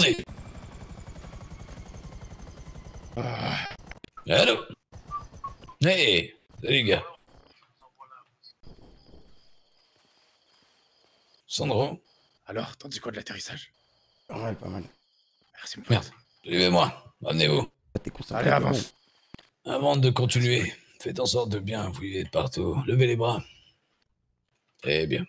Allons-y. Allô Hey, salut gars. Sandro Alors, t'en dis quoi de l'atterrissage? Pas mal, pas mal. Merci, mon pote. Merde, suivez-moi, amenez-vous. Allez, avance. Avant de continuer, faites en sorte de bien fouiller de partout. Levez les bras. Très bien.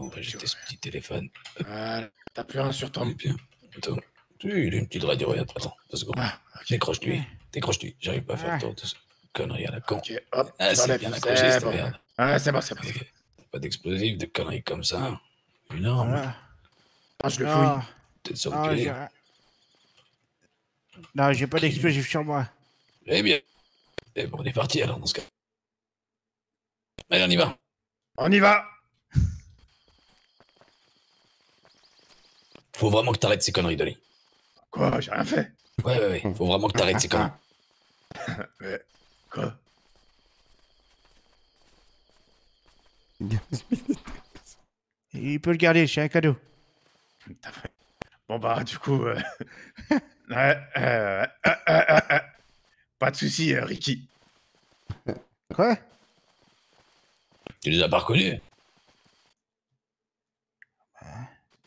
On va jeter ce petit téléphone. Voilà. T'as plus rien sur toi. Très bien. Attends. Il a une petite radio, regarde. Attends, deux secondes. Ah. Décroche-lui. Décroche-lui. J'arrive pas à faire tant de conneries à la con. Hop, Ah, c'est bien accroché, C'est cette bon. merde. Ah, c'est bon, c'est bon. Pas d'explosifs, de conneries comme ça. Une arme. Ah, je le Non, fouille. Peut-être sur le non, pied. j'ai... Non, j'ai pas d'explosif sur moi. Eh bien. Eh bon, on est parti alors dans ce cas. Allez, on y va. On y va Faut vraiment que t'arrêtes ces conneries, Dolly. Quoi? J'ai rien fait? Ouais, ouais, ouais. Faut vraiment que t'arrêtes ces conneries. Mais, quoi? Il peut le garder, c'est un cadeau. Bon, bah, du coup... euh, ouais, euh, euh, euh, euh, euh. Pas de soucis, euh, Ricky. Quoi? Tu les as pas reconnus?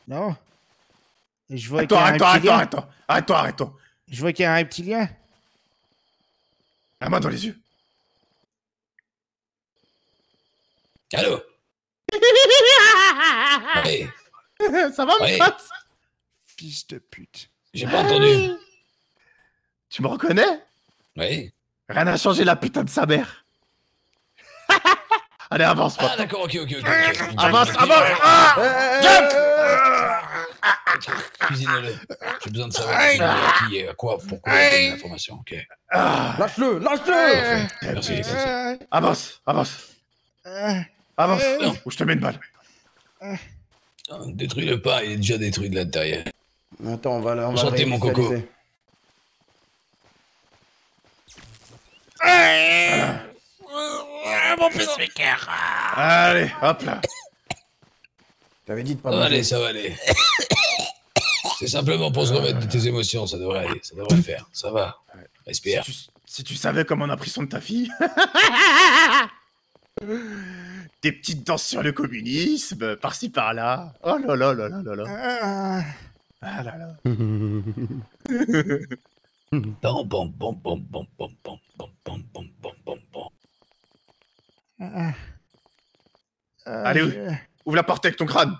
Non Je vois qu'il y Arrête-toi, a un arrête-toi, reptilien. arrête-toi, arrête-toi, arrête-toi, arrête-toi. Je vois qu'il y a un reptilien. La main dans les yeux. Allô? Ouais, Ça va, Ouais. mon pote? Fils de pute. j'ai pas entendu. Tu me reconnais? Ouais. Rien n'a changé la putain de sa mère. Allez, avance, Ah, d'accord, ok, ok, ok. Avance, Jump, avance ah Cuisine-le. J'ai besoin de savoir qui, qui et à quoi, pourquoi il donne l'information. Ok. Ah, Lâche-le, lâche-le Merci, Avance, avance, avance. Euh. Ou je te mets une balle. Ah, Détruis le pas, il est déjà détruit de l'intérieur. Attends, on va, le- on va le Enchanté, mon coco. Allez, hop là. T'avais dit de pas Ça va aller, ça va aller. C'est simplement pour se remettre de tes émotions, ça devrait aller, ça devrait le faire. Ça va. Si Respire. tu, si tu savais comment on a pris soin de ta fille. Des petites danses sur le communisme, par-ci par-là. Oh là là là là là là. euh, Ah là là. Bam, bam, bam, bam, bam, bam, bam, bam, bam, bam, bam, bam, bam. euh, euh, Allez, oui. je- Ouvre la porte avec ton crâne.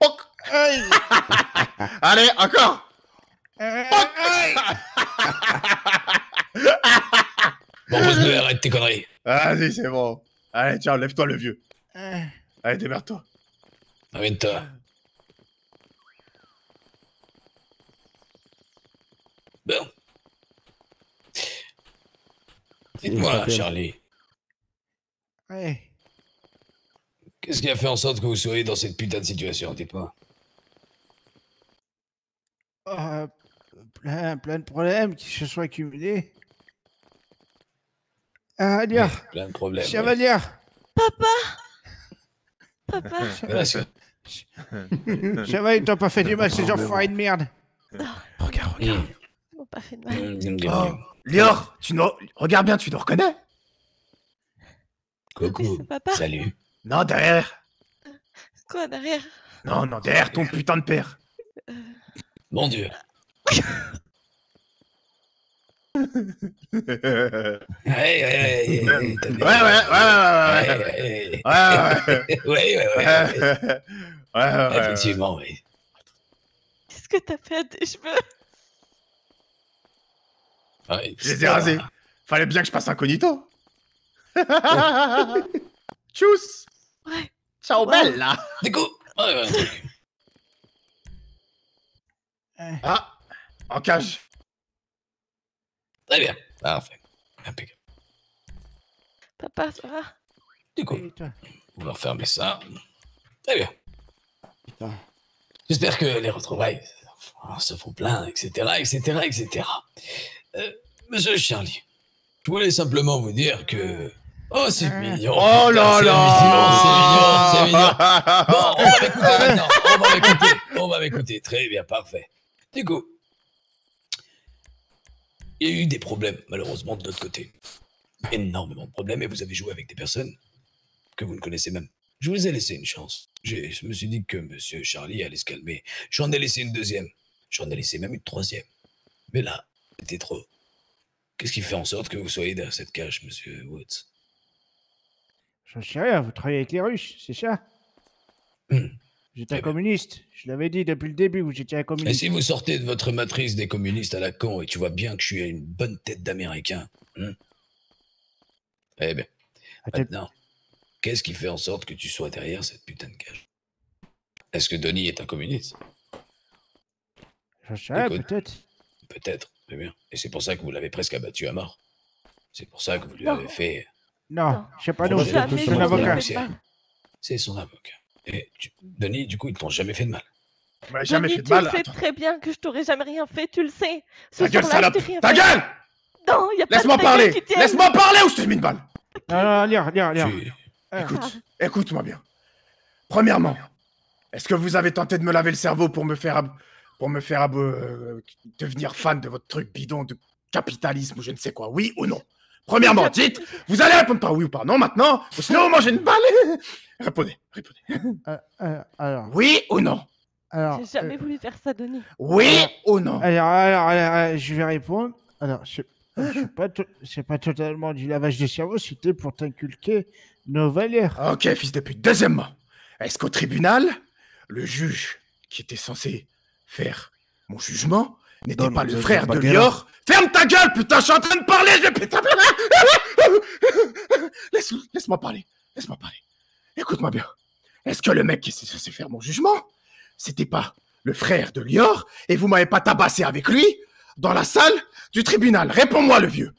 Poc Aïe. Allez, encore Euh, Bon, pose-le, arrête tes conneries. Vas-y, c'est bon. Allez, tiens, lève-toi le vieux. euh, Allez, démerde-toi. Amène-toi. Bon. Dites-moi. Charlie, ouais. Qu'est-ce qui a fait en sorte que vous soyez dans cette putain de situation Dites-moi. Oh, plein, plein de problèmes qui se sont accumulés. Ah, dire, Plein de problèmes. ouais. Chevalier, Papa, c'est- Chevalier, t'as pas fait du mal, ces enfoirés de merde. Regarde, regarde. Mmh. ils m'ont pas fait de mal. Oh, Lior, tu nous... Regarde bien, tu nous reconnais? Coucou. C'est papa Salut. Non, derrière. Quoi derrière? Non, non, derrière ton putain de père. Mon Dieu. ouais, Ouais, ouais, ouais, ouais, ouais, ouais, ouais, ouais. Ouais, Ouais, ouais, ouais, ouais, ouais, ouais. ouais. Ouais, ouais, ouais. Effectivement, oui. Qu'est-ce que t'as fait à tes cheveux? Ouais, Je les ai rasés. Fallait bien que je passe incognito. Tchuss Ouais. Ciao, Ouais. belle, là Du coup, ouais, ouais, un truc. Ah, en cage. Très bien. Parfait. Impeccable. Papa, ça va? Du coup, on va refermer ça. Très bien. Putain. J'espère que les retrouvailles se font plein, etc., etc., etc. Euh, Monsieur Charlie, je voulais simplement vous dire que... Oh, c'est mignon. Oh là c'est là mignon, c'est mignon, c'est mignon. Bon, on va m'écouter maintenant. On va m'écouter. On va m'écouter. Très bien, parfait. Du coup, il y a eu des problèmes, malheureusement, de notre côté. Énormément de problèmes, et vous avez joué avec des personnes que vous ne connaissez même. Je vous ai laissé une chance. Je me suis dit que Monsieur Charlie allait se calmer. J'en ai laissé une deuxième. J'en ai laissé même une troisième. Mais là, c'était trop. Qu'est-ce qui fait en sorte que vous soyez derrière cette cage, Monsieur Woods J'en sais rien, vous travaillez avec les Russes, c'est ça. Vous êtes Très un bien. communiste. Je l'avais dit depuis le début, vous étiez un Et communiste. si vous sortez de votre matrice des communistes à la con et tu vois bien que je suis une bonne tête d'Américain, hein Eh bien, maintenant, qu'est-ce qui fait en sorte que tu sois derrière cette putain de cage? Est-ce que Denis est un communiste? J'en sais rien, écoute. peut-être. Peut-être, très bien. Et c'est pour ça que vous l'avez presque abattu à mort. C'est pour ça que vous lui avez fait... Non, Non. je sais pas, je un me avocat. C'est son avocat. Et tu- Denis, du coup, ils t'ont jamais fait de mal. M'a jamais Denis, fait de tu mal. le sais Attends. très bien que je t'aurais jamais rien fait, tu le sais. Ce Ta gueule, salope Ta gueule Non, y a pas de Laisse-moi parler. Laisse-moi parler ou je te mets une balle Non, non, lire, lire, lire. Tu- Ah, Écoute, écoute-moi bien. Premièrement, est-ce que vous avez tenté de me laver le cerveau pour me faire, ab- pour me faire ab- euh, devenir fan de votre truc bidon de capitalisme ou je ne sais quoi? Oui ou non? Premièrement, dites, vous allez répondre par oui ou par non maintenant, ou sinon vous mangez une balle. répondez, répondez. euh, euh, alors, Oui ou non? Alors, J'ai jamais euh, voulu faire ça, Denis. Oui Alors- ou non? alors, alors, alors, je vais répondre. Alors, c'est pas, to- pas totalement du lavage de cerveau, c'était pour t'inculquer nos valeurs. Ok, fils de pute. Deuxièmement, est-ce qu'au tribunal, le juge qui était censé faire mon jugement n'était pas le frère de. Lior Ferme ta gueule, putain, je suis en train de parler, je vais péter un plomb. Laisse, Laisse-moi parler, laisse-moi parler. Écoute-moi bien. Est-ce que le mec qui était censé faire mon jugement, c'était pas le frère de Lior et vous m'avez pas tabassé avec lui dans la salle du tribunal? Réponds-moi, le vieux.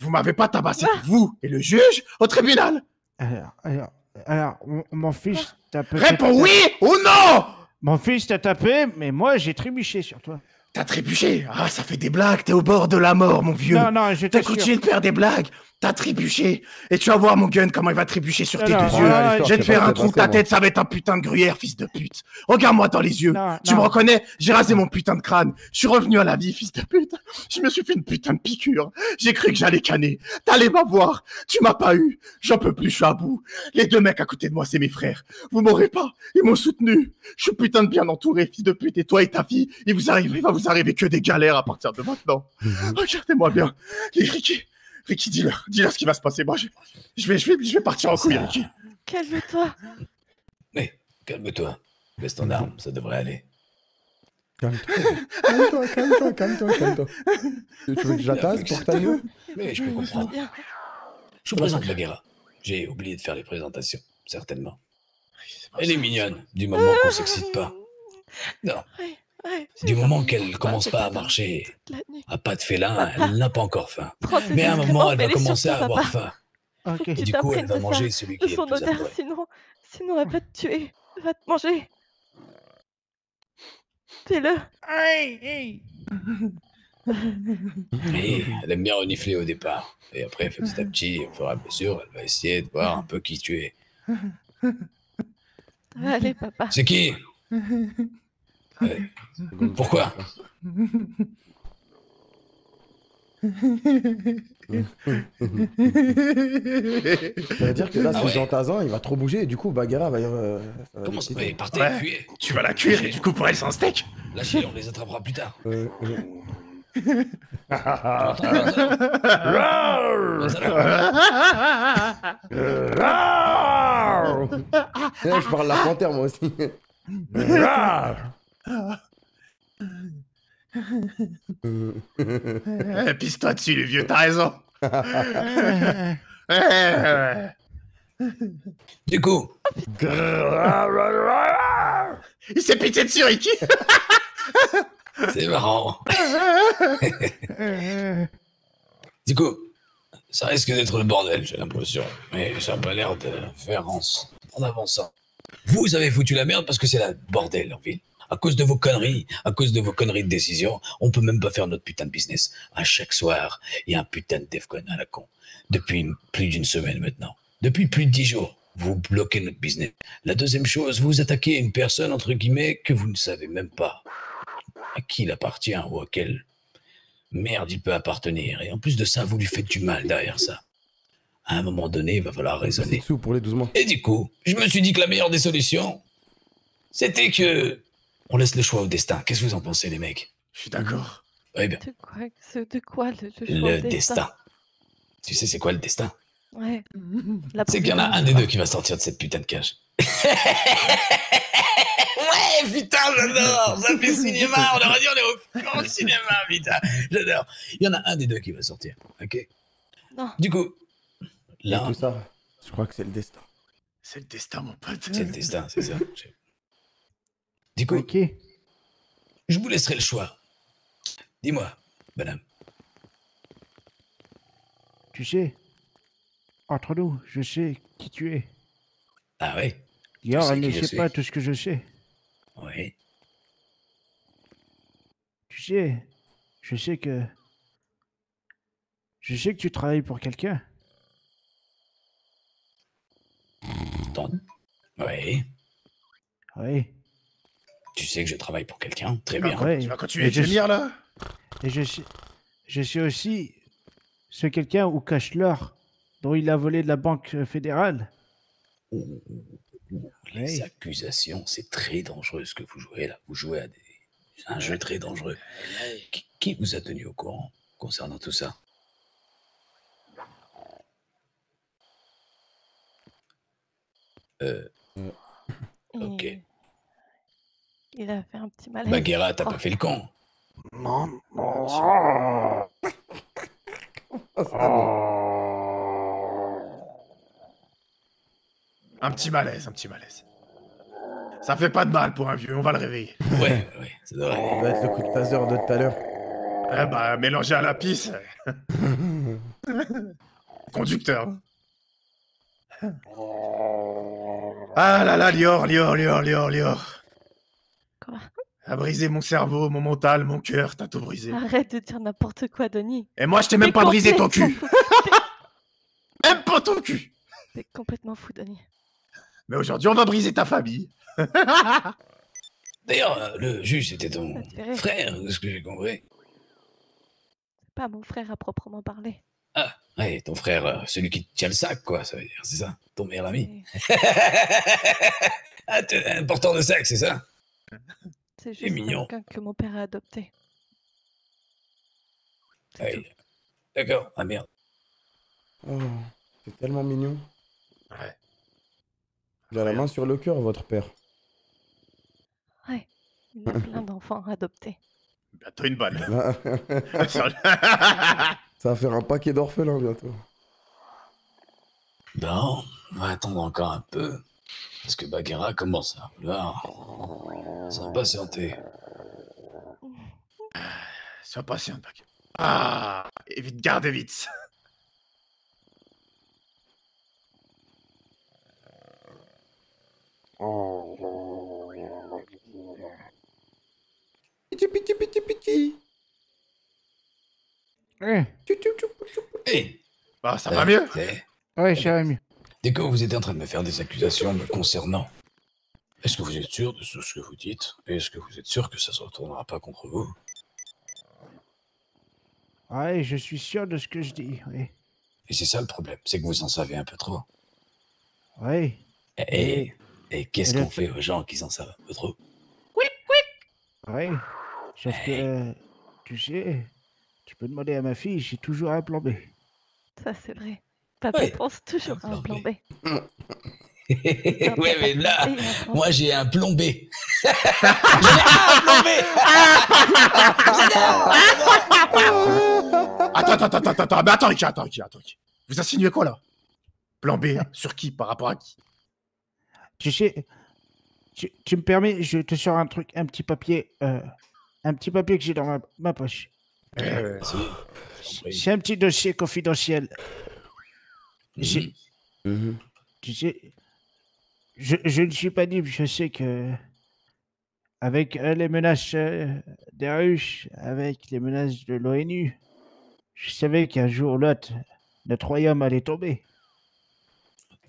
Vous m'avez pas tabassé, vous et le juge, au tribunal Alors, alors, alors, fils t'a peut-être- Réponds oui ou non? Mon fils t'a tapé, mais moi j'ai trébuché sur toi. T'as trébuché Ah, ça fait des blagues, t'es au bord de la mort, mon vieux. Non, non, je T'as continué de faire des blagues, t'as trébuché. Et tu vas voir mon gun comment il va trébucher sur tes Non, deux non, yeux. Je vais te faire un trou de ta tête, ça va être un putain de gruyère, fils de pute. Regarde-moi dans les yeux. Tu me reconnais? J'ai rasé mon putain de crâne. Je suis revenu à la vie, fils de pute. Je me suis fait une putain de piqûre. J'ai cru que j'allais canner. T'allais m'avoir. Tu m'as pas eu. J'en peux plus, je suis à bout. Les deux mecs à côté de moi, c'est mes frères. Vous m'aurez pas. Ils m'ont soutenu. Je suis putain de bien entouré, fils de pute. Et toi et ta fille, il vous arrive, il va vous arriver que des galères à partir de maintenant. Regardez-moi bien. Et Ricky, Ricky, dis-leur, dis-leur ce qui va se passer. Moi, je, je vais, je vais, je vais partir en couille, Ça- Ricky. Calme-toi. Mais calme-toi. Baisse ton arme, ça devrait aller. Calme-toi, calme-toi, calme-toi, calme-toi, calme-toi. Tu veux que j'attaque pour mieux Mais je peux comprendre. Je vous présente Bagheera. J'ai oublié de faire les présentations, certainement. Elle est mignonne, du moment qu'on s'excite pas. Non, Ouais, du moment qu'elle commence pas à marcher à pas de félin, elle n'a pas encore faim. Mais à un moment, elle va commencer à avoir faim. Ok. Et du coup, elle va manger celui qui est son le plus odeur, sinon, sinon elle va te tuer. Elle va te manger. Fais-le. Hey, hey. Et elle aime bien renifler au départ. Et après, petit à petit, au fur et à mesure, elle va essayer de voir un peu qui tu es. Allez, papa. C'est qui? Ouais. Pourquoi Ça veut dire que là, Ah c'est ouais. Jean il va trop bouger et du coup, Bagheera va. euh, ça va Comment ça. Mais partez, Ouais. fuyez. Tu vas la cuire et du coup, pour elle, c'est un steak. Lâchez, on les attrapera plus tard. Euh, euh. Lazare Eh, je parle la panthère moi aussi. Eh, Pisse-toi dessus, le vieux, t'as raison. Du coup, Il s'est pitié dessus, Ricky. c'est marrant. Du coup, ça risque d'être le bordel, j'ai l'impression. Mais ça n'a pas l'air de faire en, en avançant. Vous avez foutu la merde parce que c'est la bordel en ville. À cause de vos conneries, à cause de vos conneries de décision, on peut même pas faire notre putain de business. À chaque soir, il y a un putain de Defcon à la con. Depuis plus d'une semaine maintenant. Depuis plus de dix jours. Vous bloquez notre business. La deuxième chose, vous attaquez une personne, entre guillemets, que vous ne savez même pas à qui il appartient ou à quelle merde il peut appartenir. Et en plus de ça, vous lui faites du mal derrière ça. À un moment donné, il va falloir raisonner. Sous pour les 12 mois. Et du coup, je me suis dit que la meilleure des solutions, c'était que on laisse le choix au destin. Qu'est-ce que vous en pensez, les mecs? Je suis d'accord. Eh bien, De quoi, de quoi le, le choix le destin? Tu sais, c'est quoi le destin? Ouais. C'est qu'il y en a un des deux qui va sortir de cette putain de cage. ouais, putain, j'adore Ça fait cinéma, on aurait dit on est au grand cinéma, putain J'adore Il y en a un des deux qui va sortir, ok Non. Du coup, là, tout ça, je crois que c'est le destin. C'est le destin, mon pote. c'est le destin, c'est ça. Du coup, Ok. je vous laisserai le choix. Dis-moi, madame. Tu sais, entre nous, je sais qui tu es. Ah ouais? D'ailleurs, sais elle ne sait pas tout ce que je sais. Ouais. Tu sais, je sais que. Je sais que tu travailles pour quelqu'un. Ouais. Oui. Tu sais que je travaille pour quelqu'un Très bien. Ouais. Tu vas continuer de gémir, là Et je sais. Je sais aussi ce quelqu'un où cache l'or dont il a volé de la banque euh, fédérale. Les accusations, c'est très dangereux ce que vous jouez là. Vous jouez à des... un jeu très dangereux. Qui, qui vous a tenu au courant concernant tout ça? Euh, Ok. Il... il a fait un petit malaise. Bagheera, t'as Oh. pas fait le con Non. Un petit malaise, un petit malaise. Ça fait pas de mal pour un vieux, on va le réveiller. Ouais, ouais, aller. Ça va être le coup de taser de tout à l'heure. Eh bah, mélangé à la pisse. Conducteur. Ah là là, Lior, Lior, Lior, Lior, Lior. A brisé mon cerveau, mon mental, mon cœur, t'as tout brisé. Arrête de dire n'importe quoi, Denis. Et moi, je t'ai même pas brisé ton cul. Même pas ton cul. T'es complètement fou, Denis. Mais aujourd'hui, on va briser ta famille. D'ailleurs, euh, le juge, c'était ton frère, de ce que j'ai compris. C'est pas mon frère à proprement parler. Ah, ouais, ton frère, euh, celui qui tient le sac, quoi, ça veut dire, c'est ça? Ton meilleur ami Mais Ah, t'es un porteur de sac, c'est ça? C'est juste mignon. quelqu'un que mon père a adopté. D'accord, ah merde. Oh, c'est tellement mignon. Ouais. Il a la main sur le cœur, votre père. Ouais. Il a plein d'enfants adoptés. Bientôt une balle. Ça va faire un paquet d'orphelins bientôt. Bon, on va attendre encore un peu. Parce que Bagheera commence à vouloir s'impatienter. Sois patient, Pac. Ah, évite, garde vite. Piti, piti, piti, piti. Tchou. Hé Bah, ça va mieux ouais, ça va mieux. Dès que vous étiez en train de me faire des accusations me concernant, est-ce que vous êtes sûr de ce que vous dites? Et est-ce que vous êtes sûr que ça se retournera pas contre vous? Ouais, je suis sûr de ce que je dis. Oui. Et c'est ça le problème, c'est que vous en savez un peu trop. Ouais. Et, et, qu'est-ce qu'on fait aux gens qui en savent un peu trop? Ouais. Sauf que, tu sais, tu peux demander à ma fille, j'ai toujours un plan B. Ça, c'est vrai. Papa Ouais. pense toujours à un plan plan B. B. Ouais, mais là, plan moi j'ai un plombé. j'ai un plombé Attends, attends, attends, attends, attends, mais attends, Ricky, attends, Ricky, attends, Ricky. Vous insinuez quoi, là? Plan B, hein, sur qui Par rapport à qui? Tu sais, tu, tu me permets, je te sors un truc, un petit papier, euh, un petit papier que j'ai dans ma, ma poche. Euh, prie. C'est un petit dossier confidentiel. J'ai- Mhm. Tu sais, je, je ne suis pas libre, je sais que avec euh, les menaces euh, des Russes, avec les menaces de l'ONU, je savais qu'un jour ou l'autre, notre royaume allait tomber.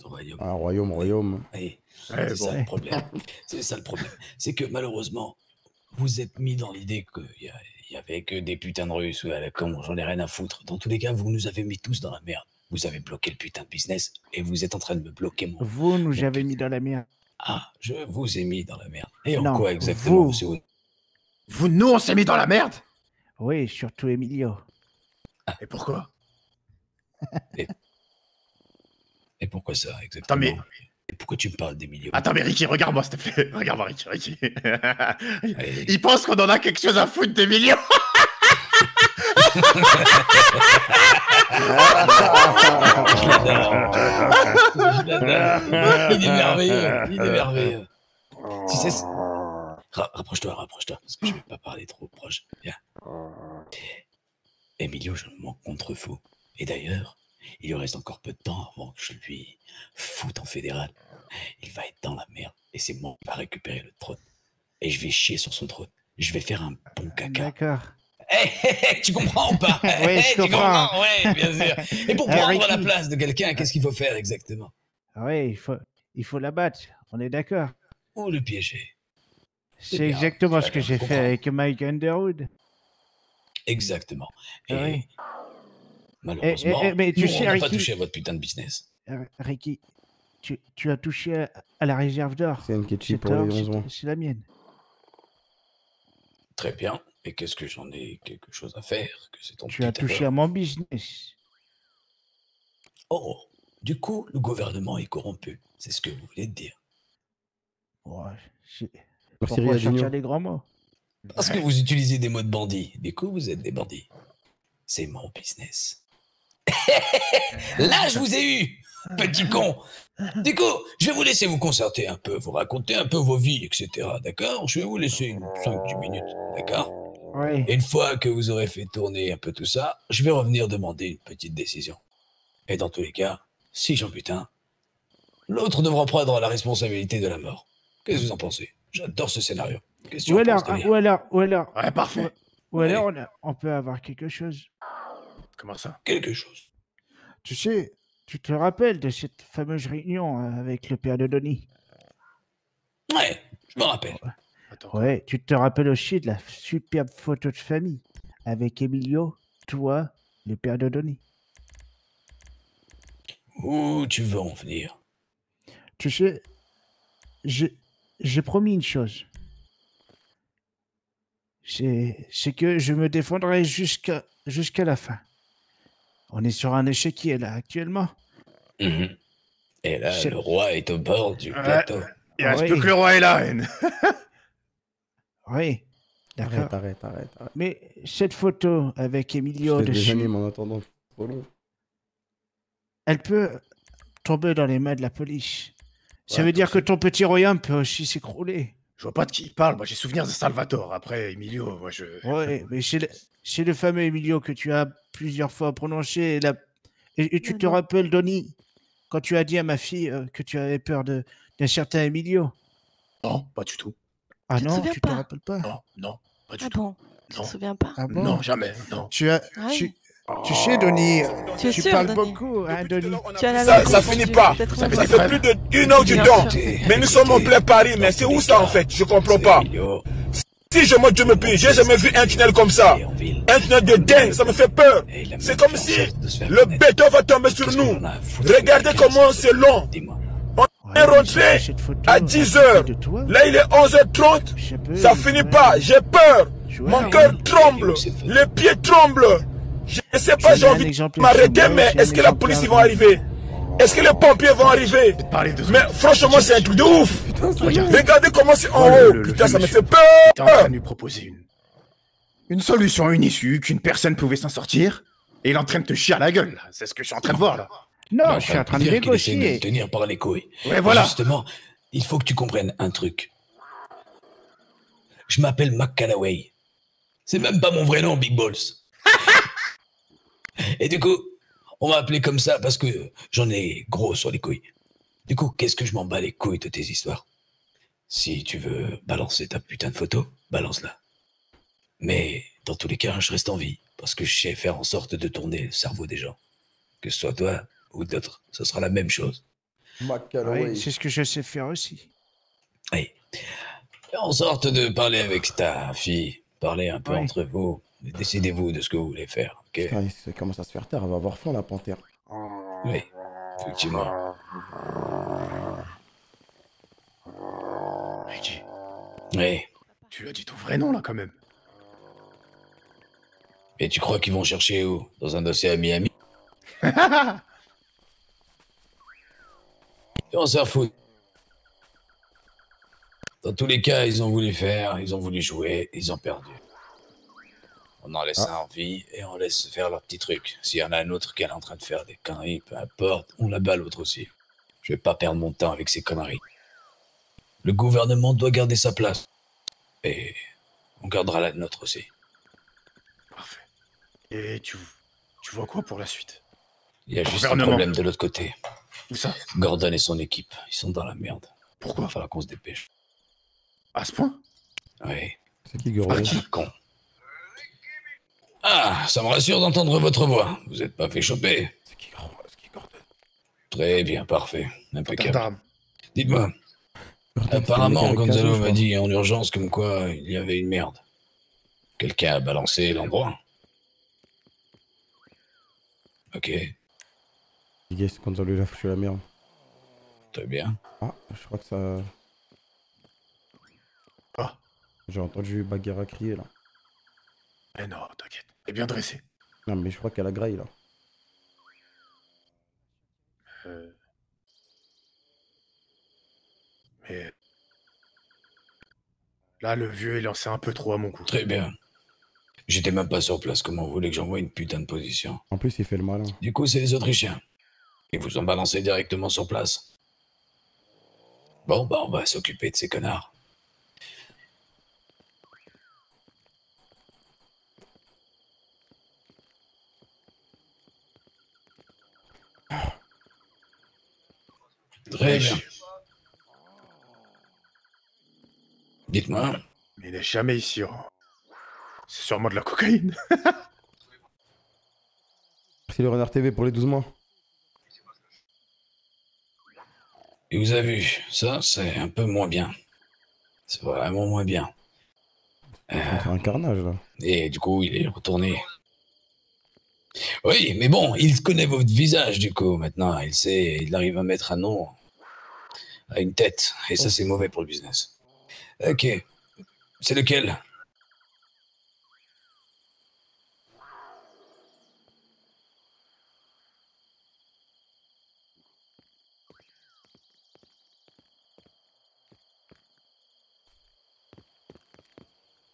Royaume. Ah, royaume, royaume. Oui, Ouais, c'est bon. ça le problème. C'est ça le problème. C'est que malheureusement, vous êtes mis dans l'idée qu'il y, avait que des putains de Russes ou à la con, j'en ai rien à foutre. Dans tous les cas, vous nous avez mis tous dans la merde. Vous avez bloqué le putain de business et vous êtes en train de me bloquer mon. Vous nous avez mis dans la merde. Ah, je vous ai mis dans la merde. Et en Non, quoi exactement vous. monsieur Wood Vous, nous, on s'est mis dans la merde Oui, surtout Emilio. Et pourquoi Et pourquoi ça exactement Attends, mais- Et pourquoi tu me parles d'Emilio Attends, mais Ricky, regarde-moi, s'il te plaît. Regarde-moi, Ricky, Ricky. Allez, Il pense qu'on en a quelque chose à foutre des millions. je l'adore. Je l'adore. Il est merveilleux. Il est merveilleux. Tu sais, rapproche-toi, rapproche-toi, parce que je vais pas parler trop proche. Viens. Emilio, je m'en contre fou. Et d'ailleurs, il lui reste encore peu de temps avant que je lui foute en fédéral. Il va être dans la merde et c'est moi qui va récupérer le trône. Et je vais chier sur son trône. Je vais faire un bon caca. D'accord. Hé, hé, hé, tu comprends ou pas? Oui, je tu comprends. Oui, bien sûr. Et pour Eh, prendre la place de quelqu'un, qu'est-ce qu'il faut faire exactement? Ah Oui, il faut, il faut la battre. On est d'accord. Ou le piéger C'est exactement ce que j'ai fait avec Mike Underwood. Exactement. Et Ah oui. malheureusement, Eh, eh, mais tu nous, sais, on n'a pas Ricky- touché à votre putain de business. Euh, Ricky, tu, tu as touché à, à la réserve d'or. C'est une ketchup C'est pour les tort, 11 mois. c'est- c'est la mienne. Très bien. Et qu'est-ce que j'en ai quelque chose à faire que c'est ton Tu as touché à mon business. Oh, du coup, le gouvernement est corrompu. C'est ce que vous voulez dire. Ouais, Pourquoi des grands mots Parce que vous utilisez des mots de bandits. Du coup, vous êtes des bandits. C'est mon business. Là, je vous ai eu, petit con. Du coup, je vais vous laisser vous concerter un peu, vous raconter un peu vos vies, etc. D'accord? Je vais vous laisser une 5-10 minutes. D'accord? Une fois que vous aurez fait tourner un peu tout ça, je vais revenir demander une petite décision. Et dans tous les cas, si j'en putain, l'autre devra prendre la responsabilité de la mort. Qu'est-ce que vous en pensez? J'adore ce scénario. Ou alors, ou alors, ou alors, Ouais, parfait. ou alors on, a- on peut avoir quelque chose. Comment ça? Quelque chose. Tu sais, tu te rappelles de cette fameuse réunion euh, avec le père de Donny Ouais, je me rappelle. Attends. Ouais, tu te rappelles aussi de la superbe photo de famille avec Emilio, toi, le père de Donny. Où tu veux en venir? Tu sais, j'ai j'ai promis une chose. C'est que je me défendrai jusqu'à jusqu'à la fin. On est sur un échiquier là actuellement. Mhm. Et là, le roi est au bord du Ouais. plateau. Il reste plus que le roi la reine. Oui, d'accord. Arrête, arrête, arrête. arrête. Mais cette photo avec Emilio des dessus, animes en attendant. Trop long. elle peut tomber dans les mains de la police. Ça Ouais, veut dire que ton petit royaume peut aussi s'écrouler. Je vois pas de qui il parle. Moi, j'ai souvenir de Salvatore. Après, Emilio, moi, je. Ouais, mais c'est le, fameux Emilio que tu as plusieurs fois prononcé. Et, la- et- et tu Non, te non. rappelles, Donny, quand tu as dit à ma fille euh, que tu avais peur de- d'un certain Emilio? Non, pas du tout. Ah Tu te non, souviens tu te rappelles pas? Non, non, pas du Ah tout. bon Tu te souviens pas? Ah bon? Non, jamais. Non. Tu as, Ah tu, tu sais, Tu es tu sûr, parles beaucoup, hein, Ça- ça finit pas. Ça fait plus d'une heure du temps. Mais nous sommes en plein Paris, mais c'est où ça en fait? Je comprends pas. Si je monte, je me pille. J'ai jamais vu un tunnel comme ça. Un tunnel de dingue, ça me fait peur. C'est comme si le béton va tomber sur nous. Regardez comment c'est long. Cette photo, à elle 10 parle heures. de toi. Là, il est 11h30. Je peux- Ça finit pas. J'ai peur. Mon peux- cœur tremble. Les pieds tremblent. Je ne sais pas, Je j'ai un envie de m'arrêter, mais un est-ce que la police vont arriver? Est-ce que les pompiers vont arriver? Mais franchement, c'est un truc de ouf. Regarde. Regardez comment c'est en haut. Putain, ça me fait T'es en train peur. de lui proposer une. Une solution, une issue, qu'une personne pouvait s'en sortir. Et il est en train de te chier à la gueule. C'est ce que je suis en train de voir, là. Non, je suis en train de négocier. de tenir par les couilles. Ouais, voilà. Justement, il faut que tu comprennes un truc. Je m'appelle Mac Calloway. C'est même pas mon vrai nom, Big Balls. Et du coup, on m'a appelé comme ça parce que j'en ai gros sur les couilles. Du coup, qu'est-ce que je m'en bats les couilles de tes histoires? Si tu veux balancer ta putain de photo, balance-la. Mais dans tous les cas, je reste en vie parce que je sais faire en sorte de tourner le cerveau des gens. Que ce soit toi ou d'autres, ce sera la même chose. Oui, c'est ce que je sais faire aussi. Oui. en sorte de parler avec ta fille. Parlez un peu Oui. entre vous. Décidez-vous de ce que vous voulez faire, ok? Putain, il se- commence à se faire tard, elle va avoir faim la panthère. Oui, effectivement. Ricky, Oui. tu lui as dit ton vrai nom là quand même. Et tu crois qu'ils vont chercher où? Dans un dossier à Miami? Et on s'en fout. Dans tous les cas, ils ont voulu faire, ils ont voulu jouer, ils ont perdu. On en laisse un en vie et on laisse faire leur petit truc. S'il y en a un autre qui est en train de faire des conneries, peu importe, on la bat l'autre aussi. Je vais pas perdre mon temps avec ces conneries. Le gouvernement doit garder sa place. Et on gardera la nôtre aussi. Parfait. Et tu, tu vois quoi pour la suite? Il y a juste un problème de l'autre côté. Où ça? Gordon et son équipe, ils sont dans la merde. Il va Pourquoi falloir qu'on se dépêche. À ce point? Oui. C'est qui Ah, qui? Con. Ah, ça me rassure d'entendre votre voix. Vous n'êtes pas fait choper. C'est qui Gordon? Très bien, parfait. Impeccable. Dites-moi, apparemment, Gonzalo m'a dit en urgence comme quoi il y avait une merde. Quelqu'un a balancé l'endroit. Ok, Yes, Gonzalo il a foutu la merde. très bien. Ah, je crois que ça. Ah. J'ai entendu Bagheera crier là. Eh non, t'inquiète. Elle est bien dressée. Non, mais je crois qu'elle a graille là. Euh... Mais... Là, le vieux est lancé un peu trop à mon goût. Très bien. J'étais même pas sur place. Comment vous voulez que j'envoie une putain de position? En plus, il fait le malin. Du coup, c'est les Autrichiens. Ils vous ont balancé directement sur place. Bon, bah, on va s'occuper de ces connards. Très bien. Dites-moi. Mais il n'est jamais ici. hein. C'est sûrement de la cocaïne. Merci le Renard TV pour les 12 mois. Et vous avez vu, ça, c'est un peu moins bien. C'est vraiment moins bien. Euh, un carnage là. Et du coup, il est retourné. Oui, mais bon, il connaît votre visage, du coup, maintenant. Il sait, il arrive à mettre un nom à une tête. Et ça, c'est mauvais pour le business. Ok. C'est lequel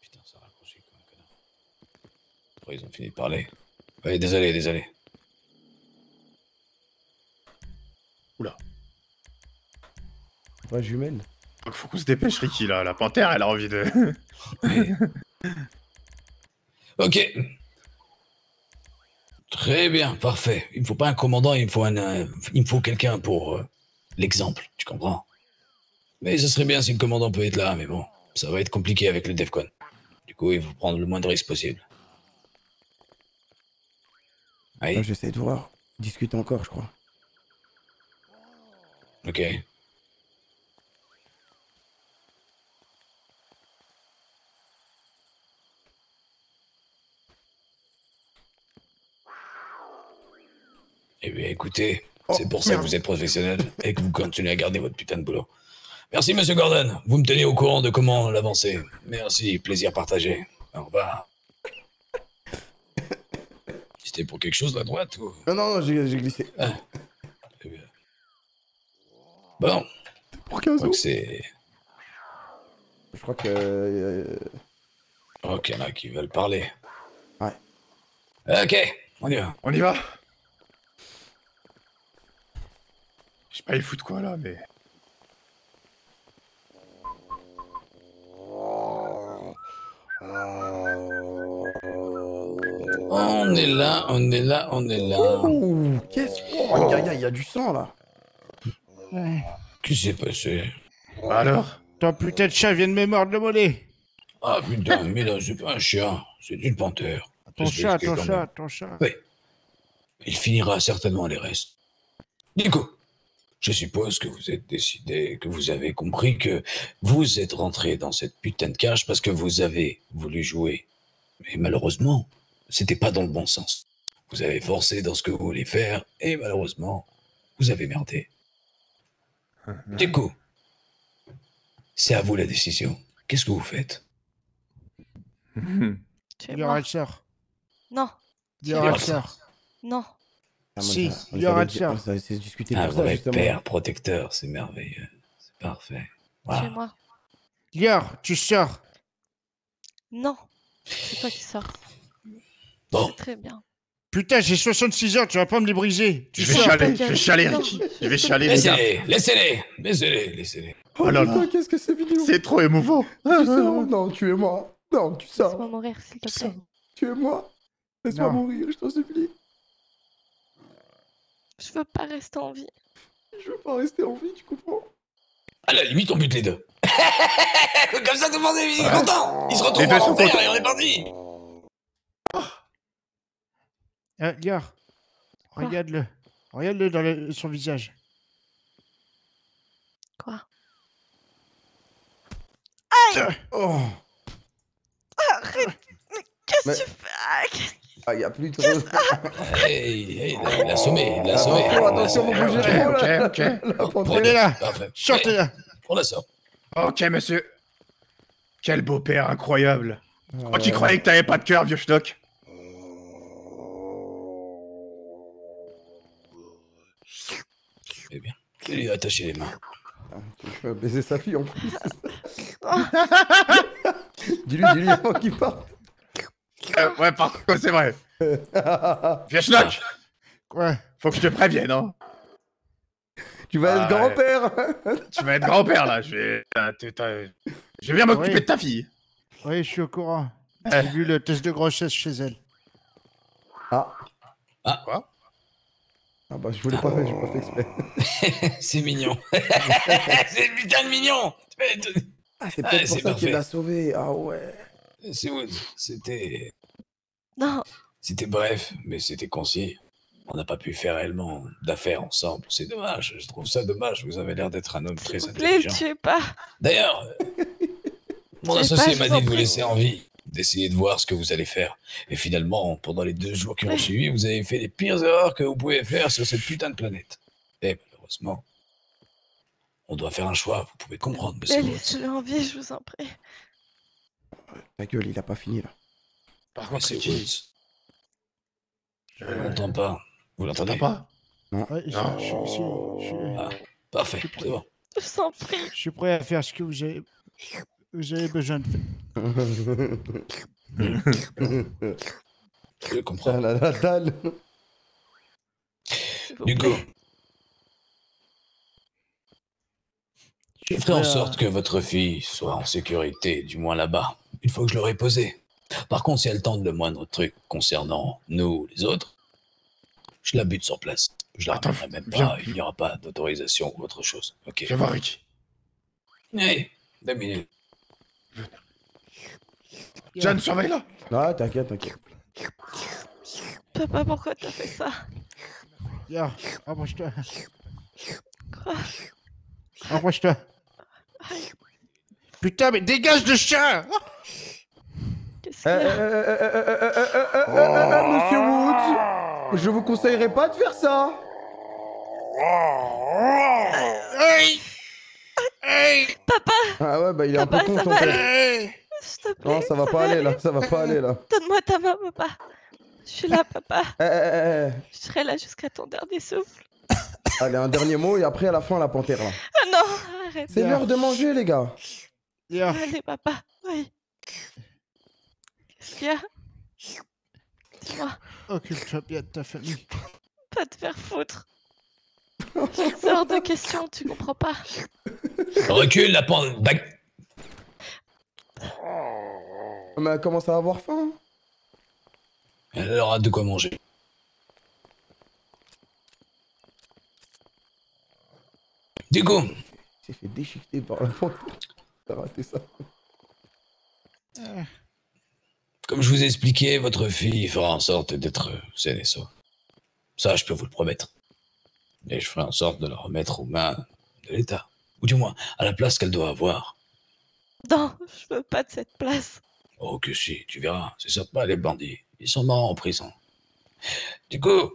Putain, ça a raccroché comme un connard. Après, ils ont fini de parler. Oui, désolé, désolé. Ouais, jumelle. Donc, faut qu'on se dépêche, Ricky, là. La panthère, elle a envie de... Ok. Très bien, parfait. Il me faut pas un commandant, il me faut un, euh, il me faut quelqu'un pour euh, l'exemple, tu comprends? Mais ce serait bien si le commandant peut être là, mais bon, ça va être compliqué avec le Defcon. Du coup, il faut prendre le moins de risques possible. Oui, j'essaie de voir. Discute encore, je crois. ok. Eh bien, écoutez, c'est pour ça que vous êtes professionnel et que vous continuez à garder votre putain de boulot. Merci, monsieur Gordon. Vous me tenez au courant de comment l'avancer. Merci, plaisir partagé. Au revoir. C'était pour quelque chose, la droite ou... Non, non, non, j'ai glissé. Eh bien. Bon, Pour je 15 crois que c'est... Je crois que. euh, en a qui veulent parler. Ouais. Ok, on y va. On y va? Je sais pas, il fout de quoi, là, mais... On est là, on est là, on est là. Ouh, qu'est-ce Oh, aïe, aïe, aïe, il y a du sang là. Ouais. Qu'est-ce qui s'est passé? Alors? Ton putain de chat vient de me mordre le mollet. Ah putain, mais là, c'est pas un chien, c'est une panthère. Ton Je vais chat, ton chat, ton chat. Il finira certainement les restes. Du coup, Je suppose que vous êtes décidé, que vous avez compris que vous êtes rentré dans cette putain de cage parce que vous avez voulu jouer. Mais malheureusement, c'était pas dans le bon sens. Vous avez forcé dans ce que vous voulez faire et malheureusement, vous avez merdé. Du coup, c'est à vous la décision. Qu'est-ce que vous faites? Tu es Il y aura moi. le sort. Non, Il y aura le sort. non. Ah, moi, Si, ça- il y aura ça de veut ça. dire- ça, C'est discuté Un vrai père protecteur, c'est merveilleux. C'est parfait. Voilà. moi. Lior, tu sors. Non. C'est toi qui sors. Bon, C'est très bien. Putain, j'ai 66 ans, tu vas pas me les briser. Tu Je vais chialer, je vais chialer. Ricky. Je vais chialer, les gars. laissez-les, laissez-les, laissez-les, laissez-les. Oh là là, qu'est-ce que c'est vidéo c'est trop émouvant. Tu sors Non, tu es moi. Non, tu Laisse-moi sors. mourir, s'il te Tu plaît. Tu es moi. Laisse-moi mourir, je t'en supplie. Je veux pas rester en vie. Je veux pas rester en vie, tu comprends? À la limite, on bute les deux. Comme ça, tout le monde est content. Ils se retrouvent en terre et on est parti. Euh, Lior, regarde-le. Regarde-le dans le- son visage. Quoi? Oh Arrête Mais qu'est-ce Mais- que tu fais? Ah, qu'est-ce- Ah, y a plus de. Hey, hey, il l'a- il l'a assommé, il l'a assommé. Attention, attention, vous bougez Ok, trop ok, là. ok. La panthère. Prenez-la. Parfait. Sortez-la. On la sort. Ok, monsieur. Quel beau-père incroyable. Ah, Oh, tu croyais que t'avais pas de cœur, vieux schnock? Eh bien, il lui a attaché les mains. Tu veux baiser sa fille en plus. dis-lui, dis-lui avant qu'il parte. Euh, Ouais, par contre, c'est vrai. Vieux schnock, Quoi faut que je te prévienne, hein. tu vas Ah, être grand-père. Tu vas être grand-père, là. Je vais... t'as- Je vais bien m'occuper Oui. de ta fille. Oui, je suis au courant. Eh. J'ai vu le test de grossesse chez elle. Ah. Ah. Quoi? Ah bah je voulais pas, j'ai pas fait exprès. c'est mignon. c'est putain de mignon. Ah c'est Ah, peut-être c'est pour ça qu'il l'a sauvé. Ah ouais. C'est C'était, Non, c'était bref, mais c'était concis. On n'a pas pu faire réellement d'affaires ensemble. C'est dommage. Je trouve ça dommage. Vous avez l'air d'être un homme très intelligent. tu es pas. D'ailleurs, mon Je associé m'a je dit de vous laisser en vie, d'essayer de voir ce que vous allez faire. Et finalement, pendant les deux jours qui ont suivi, vous avez fait les pires erreurs que vous pouvez faire sur cette putain de planète. Et malheureusement, on doit faire un choix. Vous pouvez comprendre, monsieur Mais Woods. laissez-le en vie, je vous en prie. Ta gueule, il a pas fini là. Par contre, Ricky, Woods, je euh, ne l'entends pas. Vous l'entendez pas? Ouais, je, Non. je- je- je- Ah, Parfait, c'est bon. Je vous en prie. je suis prêt à faire ce que vous avez, avez besoin de faire. Je comprends. Ah la la dalle. coup, je ferai en sorte que votre fille soit en sécurité, du moins là-bas, une fois que je l'aurai posée. Par contre, si elle tente le moindre truc concernant nous, les autres, je la bute sur place. Je la ramènerai même viens. pas, il n'y aura pas d'autorisation ou autre chose. Ok. Viens voir Ricky. Hey, deux minutes. John, surveille là Non, t'inquiète, t'inquiète. Papa, pourquoi t'as fait ça Viens, rapproche-toi. Quoi Rapproche-toi. Putain, mais dégage de chien Monsieur Woods, je vous conseillerais pas de faire ça. Papa, Ah ouais, bah il est un peu Papa, con ton père. Hey s'il te plaît. Non, ça va pas aller là, ça va pas aller là. Donne-moi ta main, papa. Je suis là, papa. Eh, eh, eh. Je serai là jusqu'à ton dernier souffle. Allez, un dernier mot et après à la fin la panthère là. Ah non, arrête. C'est l'heure de manger les gars. Allez, papa. Oui. Qu'est-ce qu'il y a? Dis-moi, occupe-toi bien de ta famille. pas te faire foutre. C'est hors de question, tu comprends pas. Recule la pente. bac- Mais elle commence à avoir faim. Elle aura de quoi manger. Du coup, Il s'est fait déchiqueter par la panthère. T'as raté ça. comme je vous ai expliqué, votre fille fera en sorte d'être saine et sauve. Ça, je peux vous le promettre. Et je ferai en sorte de la remettre aux mains de l'État. Ou du moins, à la place qu'elle doit avoir. Non, je veux pas de cette place. Oh que si, tu verras, c'est pas les bandits. Ils sont morts en prison. Du coup,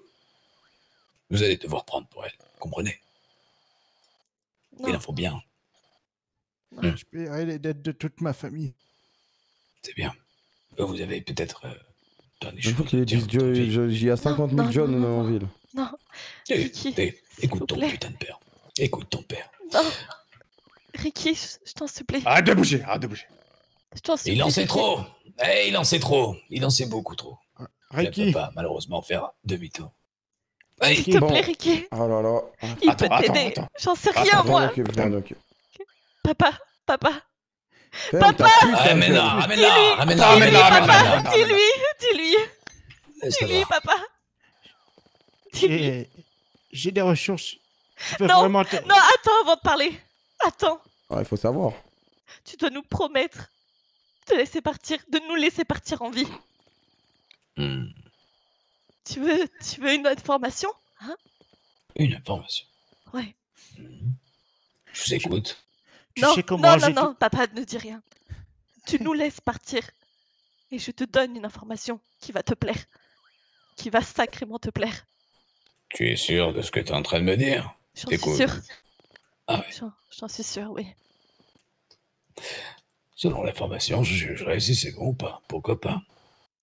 vous allez devoir prendre pour elle, comprenez? Il en faut bien, Je paierai les dettes de toute ma famille. c'est bien. Vous avez peut-être... Euh, Il y a 50 000 non, John non, non, en non. ville. Non, Eh, Ricky, eh, écoute ton plaît. putain de père. Écoute ton père. non. Ricky, je, t'en supplie. Arrête de bouger, arrête de bouger. Je t'en supplie. Il en sait trop Eh, il en sait trop Il en sait beaucoup trop. Ne Ricky, peux pas malheureusement faire demi-tour. Hey, S'il te Bon. plaît, Ricky. Oh là là. Il Attends, peut t'aider. J'en sais rien, attends, moi. occupe. Papa, papa. Ramène-la, Attends, ramène-la, ramène-la, ramène-la, ramène-la. ramène-la. Dis-lui, dis-lui, dis-lui, papa. J'ai des ressources. Je peux Non, vraiment te... Non, attends avant de parler. Attends. Ah, il faut savoir. Tu dois nous promettre de laisser partir, de nous laisser partir en vie. Hmm, Tu veux, tu veux une information Une information? Ouais. Hmm. Je vous écoute. Tu non, sais comment non, non, non, papa, ne dis rien. Tu nous laisses partir. Et je te donne une information qui va te plaire. Qui va sacrément te plaire. Tu es sûr de ce que tu es en train de me dire? J'en suis sûre. Ah ouais. J'en suis sûre, oui. Selon l'information, je jugerai si c'est bon ou pas. Pourquoi pas?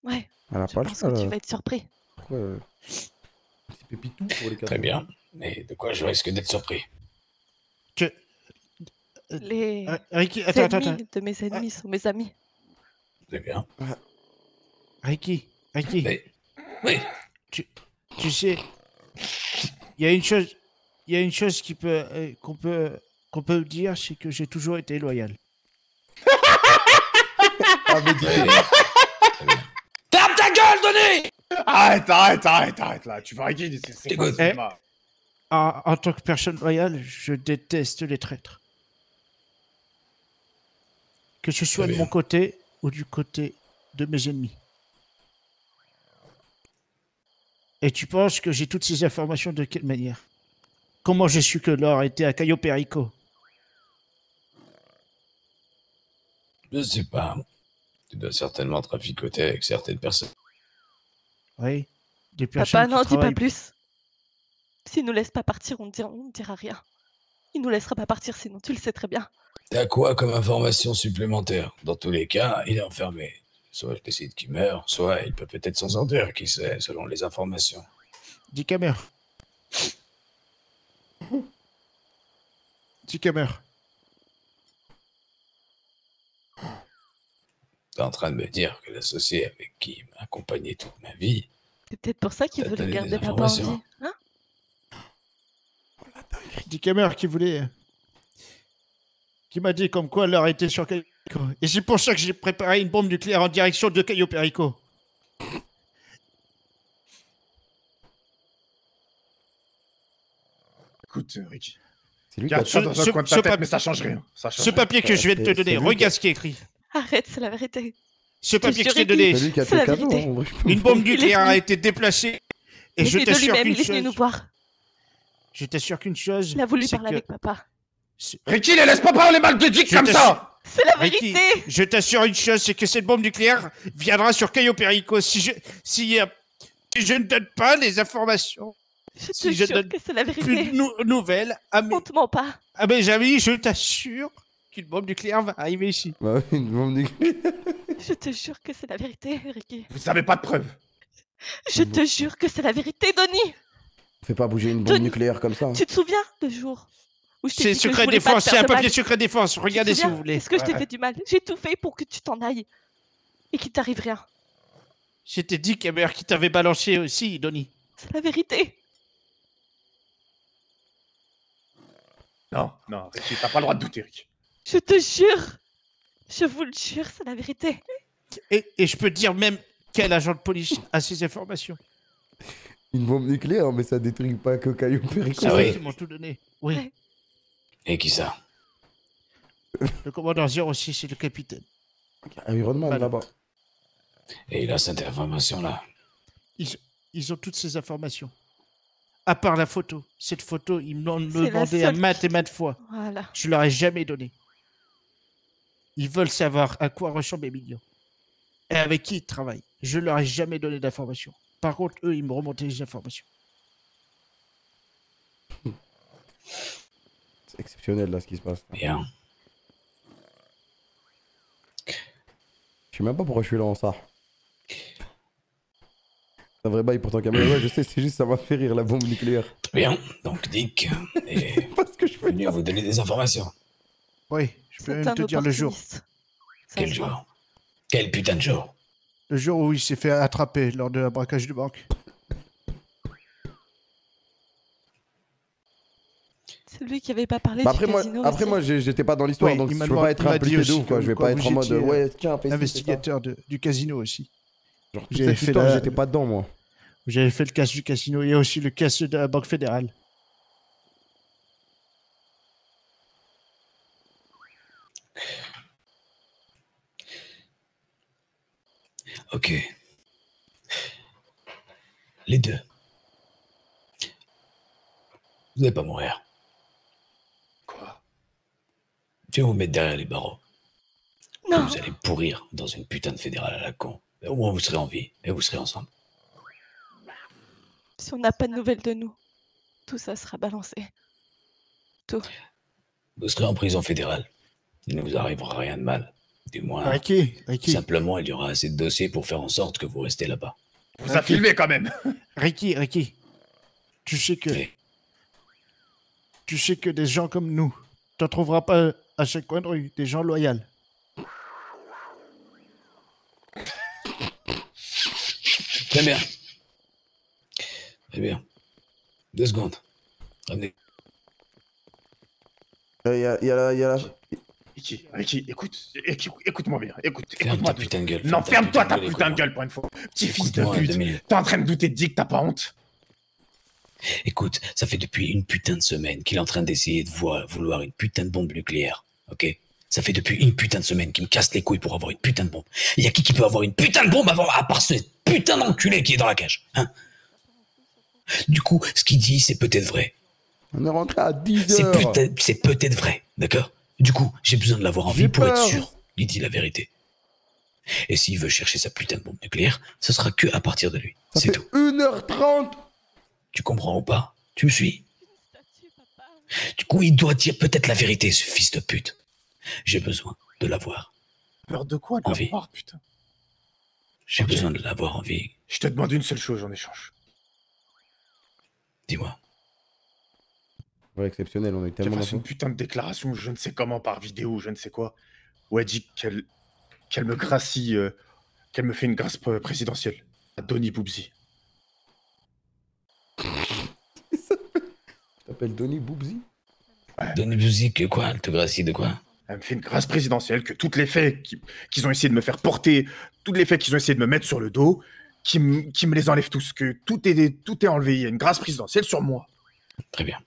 Ouais, Elle a je pas pense que tu là. vas être surpris. Pourquoi, euh, Petit pépitou pour les Très cadeaux. bien. Mais de quoi je risque d'être surpris? Que- Les Euh, Ricky, attends, attends, ennemis attends. de mes ennemis sont mes amis. Très bien. Ricky, Ricky, Mais... Oui. tu sais, il y a une chose, il y a une chose qui peut, euh, qu'on peut, qu'on peut dire, c'est que j'ai toujours été loyal. Ah, mais. Ferme ta gueule, Denis Arrête, arrête, arrête, arrête là. Tu vas Ricky, c'est- c'est quoi ce cinéma En, en tant que personne loyale, je déteste les traîtres. Que ce soit de mon côté ou du côté de mes ennemis. Et tu penses que j'ai toutes ces informations de quelle manière? Comment j'ai su que l'or était à Cayo Perico? Je sais pas. Tu dois certainement traficoter avec certaines personnes. Oui, des personnes Papa, qui non, dis pas plus. S'il nous laisse pas partir, on ne dira, on ne dira rien. Il nous laissera pas partir, sinon tu le sais très bien. T'as quoi comme information supplémentaire? Dans tous les cas, il est enfermé. Soit je décide qu'il meurt, soit il peut peut-être s'en sortir, qui sait, selon les informations. Dis Camer. Dis Camer. T'es en train de me dire que l'associé avec qui m'a accompagné toute ma vie, C'est peut-être pour ça qu'il donné garder papa en vie. Hein? Dis Camer qui voulait. qui m'a dit comme quoi l'heure était sur Perico. Et c'est pour ça que j'ai préparé une bombe nucléaire en direction de Cayo Perico. Écoute, Ricky. C'est lui qui a ça ce- un coin de ce ta tête, papier- mais ça change rien. Ça change Ce rien. papier que je viens de te c'est- donner, c'est lui regarde ce qui est écrit. Arrête, c'est la vérité. Ce papier que je t'ai jure, donné, C'est lui qui a C'est fait le la cadeau. vérité. hein, en vrai, une bombe Il est nucléaire a venu. été déplacée. Et Il je de t'assure lui-même, qu'une il est venu nous chose. voir. Je t'assure qu'une chose. Il a voulu c'est parler que- avec papa. c'est- Ricky, les laisse pas parler mal de Dick Je comme ça C'est la Ricky, vérité je t'assure une chose, c'est que cette bombe nucléaire viendra sur Cayo Perico si je, si, euh, si je ne donne pas les informations, Je te si je jure donne que c'est la plus vérité. de nou- nouvelles à mes, On te ment pas. à mes amis, je t'assure qu'une bombe nucléaire va arriver ici. Bah oui, une bombe nucléaire. Je te jure que c'est la vérité, Ricky. Vous avez pas de preuves. Je te jure que c'est la vérité, Donny. Fais pas bouger une bombe Denis, nucléaire comme ça. hein. Tu te souviens le jour C'est secret défense, c'est un papier secret défense. Regardez si vous voulez. Est-ce que je t'ai fait du mal J'ai tout fait pour que tu t'en ailles. Et qu'il t'arrive rien. J'étais dit Camer qui t'avait balancé aussi, Donny. C'est la vérité. Non, non, t'as pas le droit de douter, Ricky. Je te jure. Je vous le jure, c'est la vérité. Et, et je peux dire même quel agent de police a ces informations. Une bombe nucléaire, mais ça détruit pas que Caillou Perico. C'est Ah oui. qui m'ont tout donné. Oui, Ouais. Et qui ça le commandant 06 et le capitaine. Iron Man Voilà. là-bas. Et il a cette information-là. Ils, ils ont toutes ces informations. À part la photo. Cette photo, ils me l'ont C'est demandé à maintes et maintes fois. Voilà. Je leur ai jamais donné. Ils veulent savoir à quoi ressemble Emilio. Et avec qui ils travaillent. Je leur ai jamais donné d'informations. Par contre, eux, ils me remontaient les informations. Exceptionnel là ce qui se passe. Bien. Je sais même pas pourquoi je suis là en ça. C'est un vrai bail pourtant Camille. Ouais, je sais, c'est juste ça m'a fait rire la bombe nucléaire. Très bien. Donc Dick est Parce que je fais. venu à vous donner des informations. Oui, je peux même te dire le jour. Quel jour Quel putain de jour Le jour où il s'est fait attraper lors de un braquage de banque. C'est lui qui avait pas parlé Bah du après moi, casino après aussi. moi j'étais pas dans l'histoire donc je peux pas être impliqué de ouf quoi. Je vais pas être en mode ouais tiens. Investigateur de- du casino aussi. Genre cette fait la- j'étais pas dedans moi. J'avais fait le casse du casino. Il y a aussi le casse de la Banque fédérale. Ok. Les deux. Vous n'allez pas mourir. Quoi Je vais vous mettre derrière les barreaux. Non, Vous allez pourrir dans une putain de fédérale à la con. Au moins vous serez en vie et vous serez ensemble. si on n'a pas de nouvelles de nous, tout ça sera balancé. Vous serez en prison fédérale. Il ne vous arrivera rien de mal. Du moins, Ricky, Ricky, simplement, il y aura assez de dossiers pour faire en sorte que vous restez là-bas. Vous a filmé quand même. Ricky, Ricky. Tu sais que, Oui. tu sais que des gens comme nous, t'en trouveras pas à chaque coin de rue, des gens loyaux. Très bien. Très bien. Deux secondes. Ramenez. Il y a, y a la- y a la- Ricky, écoute, écoute- écoute-moi bien, écoute, Ferme écoute-moi putain de gueule. Non, ferme-toi ta putain de gueule pour une fois. Petit fils de pute. T'es en train de douter de Dick, t'as pas honte? Écoute, ça fait depuis une putain de semaine qu'il est en train d'essayer de voir, vouloir une putain de bombe nucléaire. Ok Ça fait depuis une putain de semaine qu'il me casse les couilles pour avoir une putain de bombe. Il y a qui qui peut avoir une putain de bombe avant, à part ce putain d'enculé qui est dans la cage hein? Du coup, ce qu'il dit, c'est peut-être vrai. On est rentré à 10 C'est heures. peut-être c'est peut-être vrai, d'accord? Du coup, j'ai besoin de l'avoir en vie pour être sûr. Il dit la vérité. Et s'il veut chercher sa putain de bombe nucléaire, ce sera que à partir de lui. C'est tout. 1h30 Tu comprends ou pas? Tu me suis? Du coup, il doit dire peut-être la vérité, ce fils de pute. J'ai besoin de l'avoir. Peur de quoi? De Envie. voir, putain J'ai besoin de l'avoir en vie. Je te demande une seule chose en échange. Dis-moi. Ouais, exceptionnel, on Qu'elle tellement fasse une putain de déclaration, je ne sais comment, par vidéo, je ne sais quoi. Où elle dit qu'elle qu'elle me gracie, euh, qu'elle me fait une grâce pr- présidentielle. À Donny Boubzi. Tu t'appelles Donny Boubzi? Donne musique, quoi? Elle te gracie de quoi? Elle me fait une grâce présidentielle que toutes les faits qui- qu'ils ont essayé de me faire porter, toutes les faits qu'ils ont essayé de me mettre sur le dos, qui, me les enlèvent tous, que tout est, tout est enlevé. Il y a une grâce présidentielle sur moi. Très bien.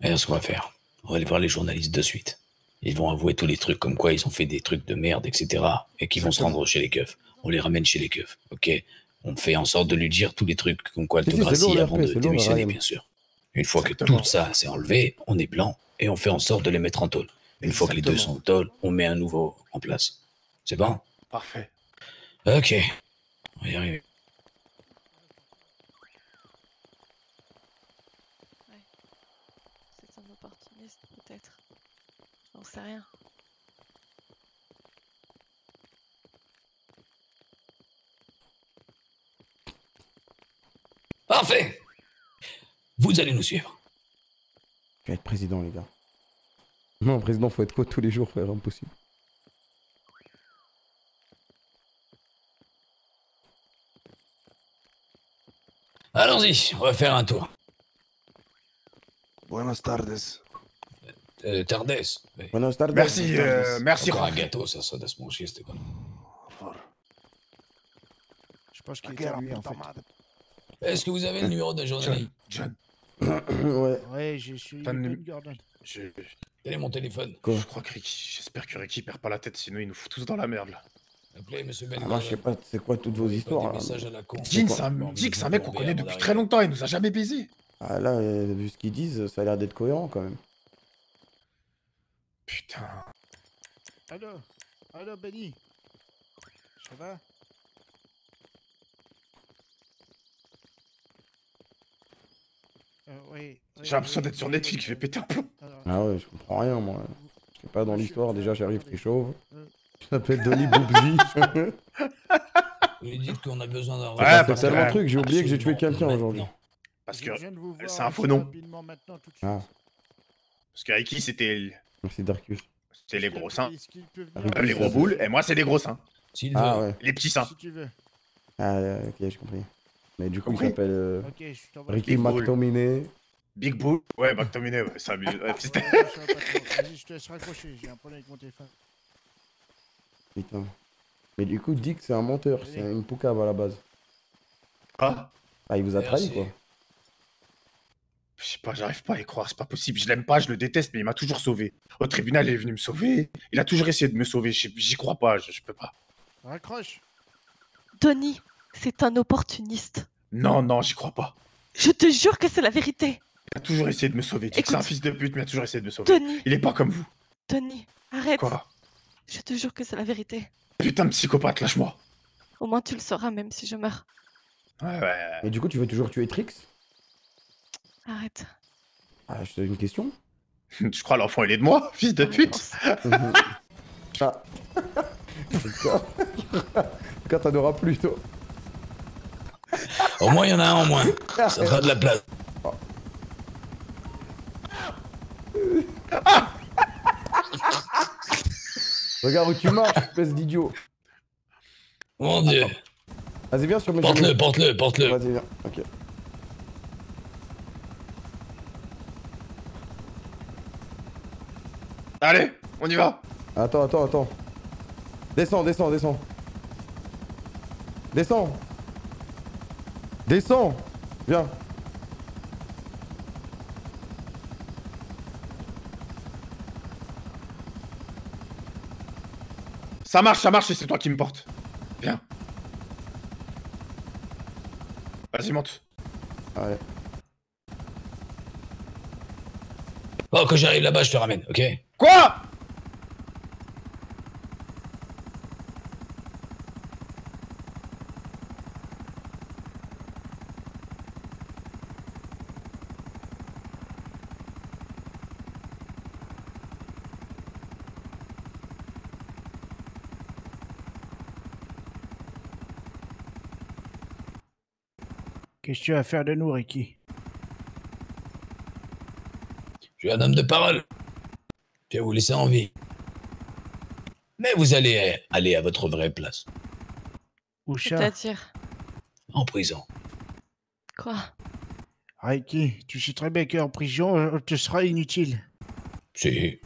Alors, ce qu'on va faire, on va aller voir les journalistes de suite. Ils vont avouer tous les trucs comme quoi ils ont fait des trucs de merde, etc. Et qui vont se rendre chez les keufs. On les ramène chez les keufs, ok? On fait en sorte de lui dire tous les trucs comme quoi lourd, avant de démissionner, bien sûr. Une fois que tout ça s'est enlevé, on est blanc et on fait en sorte de les mettre en tôle. Une fois que les deux sont en tôle, on met un nouveau en place. C'est bon? Parfait. Ok. On va y arriver. C'est un opportuniste, peut-être. J'en sais rien. Parfait Vous allez nous suivre. Je vais être président, les gars. Non, président, faut être quoi tous les jours, frère? Impossible. Allons-y, on va faire un tour. Buenas tardes. Euh, Tardes. Oui. Buenas tardes. Merci, euh, merci, Encore un gâteau, ça, ça doit se manger, c'était quoi Je pense qu'il est Quelle terminé, en fait. Est-ce que vous avez le numéro de John, John, ouais. Ouais, une- Ben Gordon. je, Quel est mon téléphone Quoi je crois que Ricky, j'espère que Ricky perd pas la tête, sinon il nous fout tous dans la merde là. Appelez monsieur Ben Ah, moi, je sais pas, c'est quoi toutes vos histoires là. Jean, quoi ça Bon, me dit que c'est un mec qu'on connaît depuis très longtemps, il nous a jamais baisé. Ah là, euh, vu ce qu'ils disent, ça a l'air d'être cohérent quand même. Putain. Allô? Allô, Benny? Ça va? Euh, oui, oui, J'ai l'impression d'être sur Netflix, je vais péter un plomb. Ah ouais, je comprends rien moi. Je sais pas dans l'histoire, déjà j'arrive très chauve. Euh. Je m'appelle Denis Boubzi. Vous lui dites qu'on a besoin d'un. Ouais, c'est parce que- tellement de trucs, j'ai oublié que j'ai tué quelqu'un aujourd'hui. Parce que, c'est un faux assez nom. Ah, parce qu'Aiki, c'était merci Darkus. c'était les gros que- seins. Ah, Euh, les gros c'est- boules, et moi, c'est les gros seins. Ah ouais, Les petits seins. Ah euh, ok, j'ai compris. Mais du coup, il Compris s'appelle euh, Ok, je t'envoie. Ricky Big Bull. McTominay. Big bull? Ouais, McTominay, ouais, ça abuse. Ouais. Vas-y, je te laisse raccrocher, j'ai un problème avec mon téléphone. Putain. Mais du coup, Dick, c'est un menteur, c'est une poucave à la base. Ah, Ah, il vous a trahi quoi. je sais pas, j'arrive pas à y croire, c'est pas possible. Je l'aime pas, je le déteste, mais il m'a toujours sauvé. Au tribunal, il est venu me sauver. Il a toujours essayé de me sauver. J'y crois pas, je, je peux pas. Raccroche Tony, c'est un opportuniste. Non, non, j'y crois pas. Je te jure que c'est la vérité. Il a toujours essayé de me sauver. Dick, c'est un Écoute. fils de pute, mais il a toujours essayé de me sauver. Tony, Il est pas comme vous. Tony, arrête. Quoi? Je te jure que c'est la vérité. Putain de psychopathe, lâche-moi. Au moins tu le sauras même si je meurs. Ouais, ouais. Et du coup, tu veux toujours tuer Trix? Arrête. Ah, je te donne une question. Je crois l'enfant, il est de moi, fils de pute. ah. Quand Quand t'en auras plus, toi. Au moins, il y en a un en moins. Ça fera de la place. Regarde où tu marches, espèce d'idiot. Mon dieu. Vas-y, viens sur mes Porte-le, porte-le, porte-le. Vas-y, viens. Ok. Allez, on y va. Attends, attends, attends. Descends, descends, descends. Descends. Descends. Viens. Ça marche, ça marche et c'est toi qui me porte. Viens. Vas-y, monte. Allez. Oh, quand j'arrive là-bas, je te ramène, ok? Quoi? Qu'est-ce que tu vas faire de nous, Ricky? Je suis un homme de parole. Je vais vous laisser en vie. Mais vous allez euh, aller à votre vraie place, Où ça? C'est-à-dire en prison. quoi? Ricky, tu sais très bien qu'en prison, on te sera inutile. Si.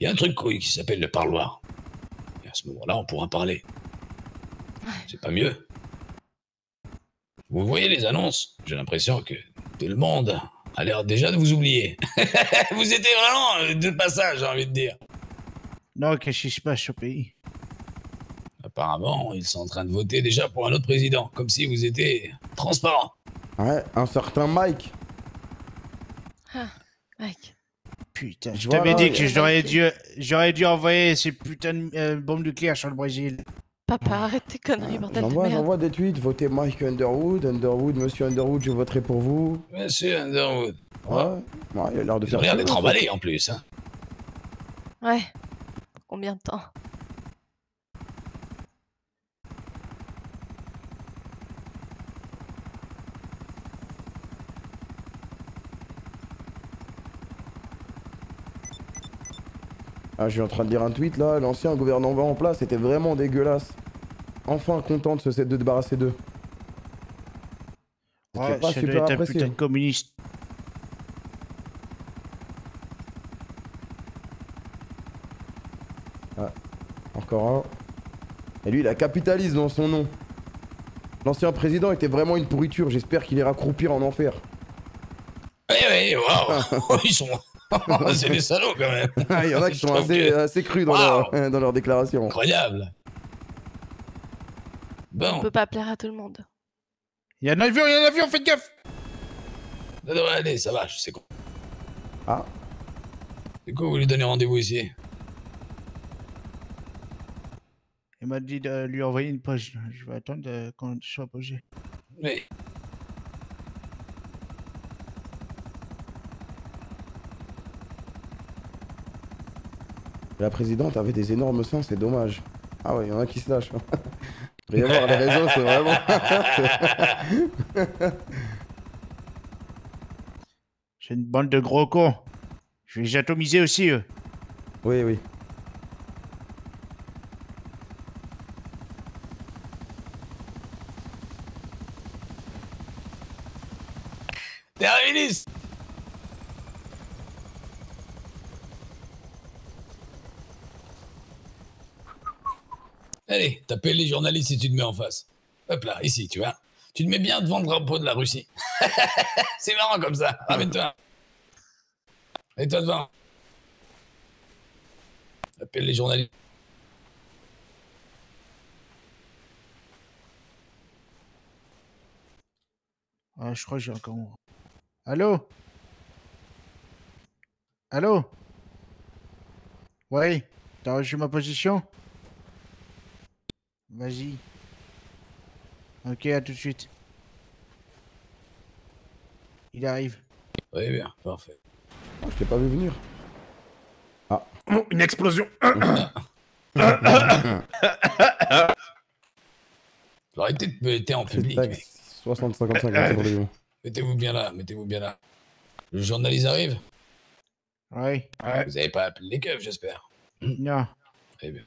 Il y a un truc oui, qui s'appelle le parloir. Et à ce moment-là, on pourra parler. C'est pas mieux. Vous voyez les annonces? J'ai l'impression que tout le monde a l'air déjà de vous oublier. vous étiez vraiment euh, de passage, j'ai envie de dire. Non, qu'est-ce qui se passe au pays? Apparemment, ils sont en train de voter déjà pour un autre président, comme si vous étiez transparent. Ouais, un certain Mike. Mec, Putain, je t'avais dit que j'aurais dû, j'aurais dû envoyer ces putains de euh, bombes nucléaires sur le Brésil. Papa, arrête tes conneries, bordel de merde. j'envoie des tweets. Votez Mike Underwood. Underwood, monsieur Underwood, je voterai pour vous. Monsieur Underwood. Ouais. Ouais, il a l'air de faire avez l'air ça, d'être emballé en plus. Hein. Ouais. Combien de temps? Ah, je suis en train de lire un tweet là. L'ancien gouvernement en place était vraiment dégueulasse. Enfin content de se de débarrasser d'eux. C'était Ouais, pas super un apprécié. putain de communiste. Encore un. Et lui, il a capitaliste dans son nom. L'ancien président était vraiment une pourriture. J'espère qu'il ira croupir en enfer. Oui, waouh Ils sont. C'est des salauds quand même. Il y en a qui sont trouve assez, que- assez crus dans, Waouh. leur, dans leur déclaration. Incroyable. On Bon, peut pas plaire à tout le monde. Il y a un avion, il y a un avion, faites gaffe ça devrait aller, ça va, je sais quoi. Ah, Du coup, vous lui donnez rendez-vous ici. Il m'a dit de lui envoyer une poche. Je vais attendre euh, quand je sois posé. Oui. La présidente avait des énormes seins, c'est dommage. Ah ouais, il y en a qui se lâchent. Il va y avoir les réseaux, c'est vraiment. C'est une bande de gros cons. Je vais les atomiser aussi, eux. oui, oui. Derrière Ulysse T'appelles les journalistes et tu te mets en face. Hop là, ici, tu vois. Tu te mets bien devant le drapeau de la Russie. C'est marrant comme ça. Ramène-toi. Et toi devant. Appelle les journalistes. Ah, je crois que j'ai encore. Allô? Allô? Oui, t'as reçu ma position? Vas-y. Ok, à tout de suite. Il arrive. Oui, bien, parfait. Oh, je t'ai pas vu venir. Oh, une explosion. Faut arrêter de péter en public. tac, mec. 60-55 merci pour le lion. Mettez-vous bien là, mettez-vous bien là. Le journaliste arrive Oui. Vous avez pas appelé les keufs, j'espère. Non. Très bien,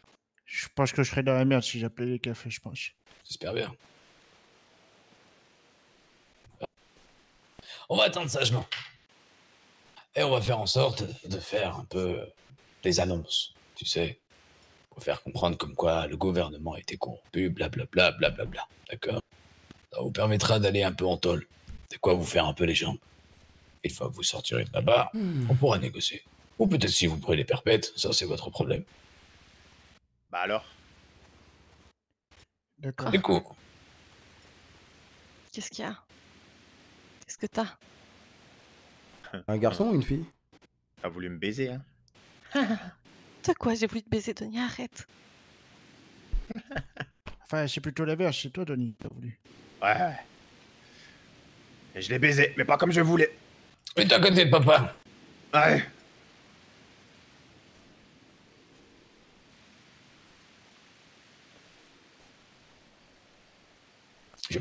pense que je serais dans la merde si j'appelais les cafés, je pense. j'espère bien. On va attendre sagement. Et on va faire en sorte de faire un peu des annonces, tu sais, pour faire comprendre comme quoi le gouvernement a été corrompu, blablabla, blablabla. D'accord? Ça vous permettra d'aller un peu en tôle, de quoi vous faire un peu les jambes. Une fois que vous sortirez de là-bas, on pourra négocier. Ou peut-être si vous prenez les perpètes, ça c'est votre problème. Bah alors? D'accord. Du coup, Qu'est-ce qu'il y a? Qu'est-ce que t'as? Un garçon ou une fille? T'as voulu me baiser, hein? De quoi j'ai voulu te baiser, Denis Arrête. Enfin, c'est plutôt l'inverse, c'est toi, Denis, t'as voulu. Ouais. Et je l'ai baisé, mais pas comme je voulais. mets-toi à côté de papa. Ouais.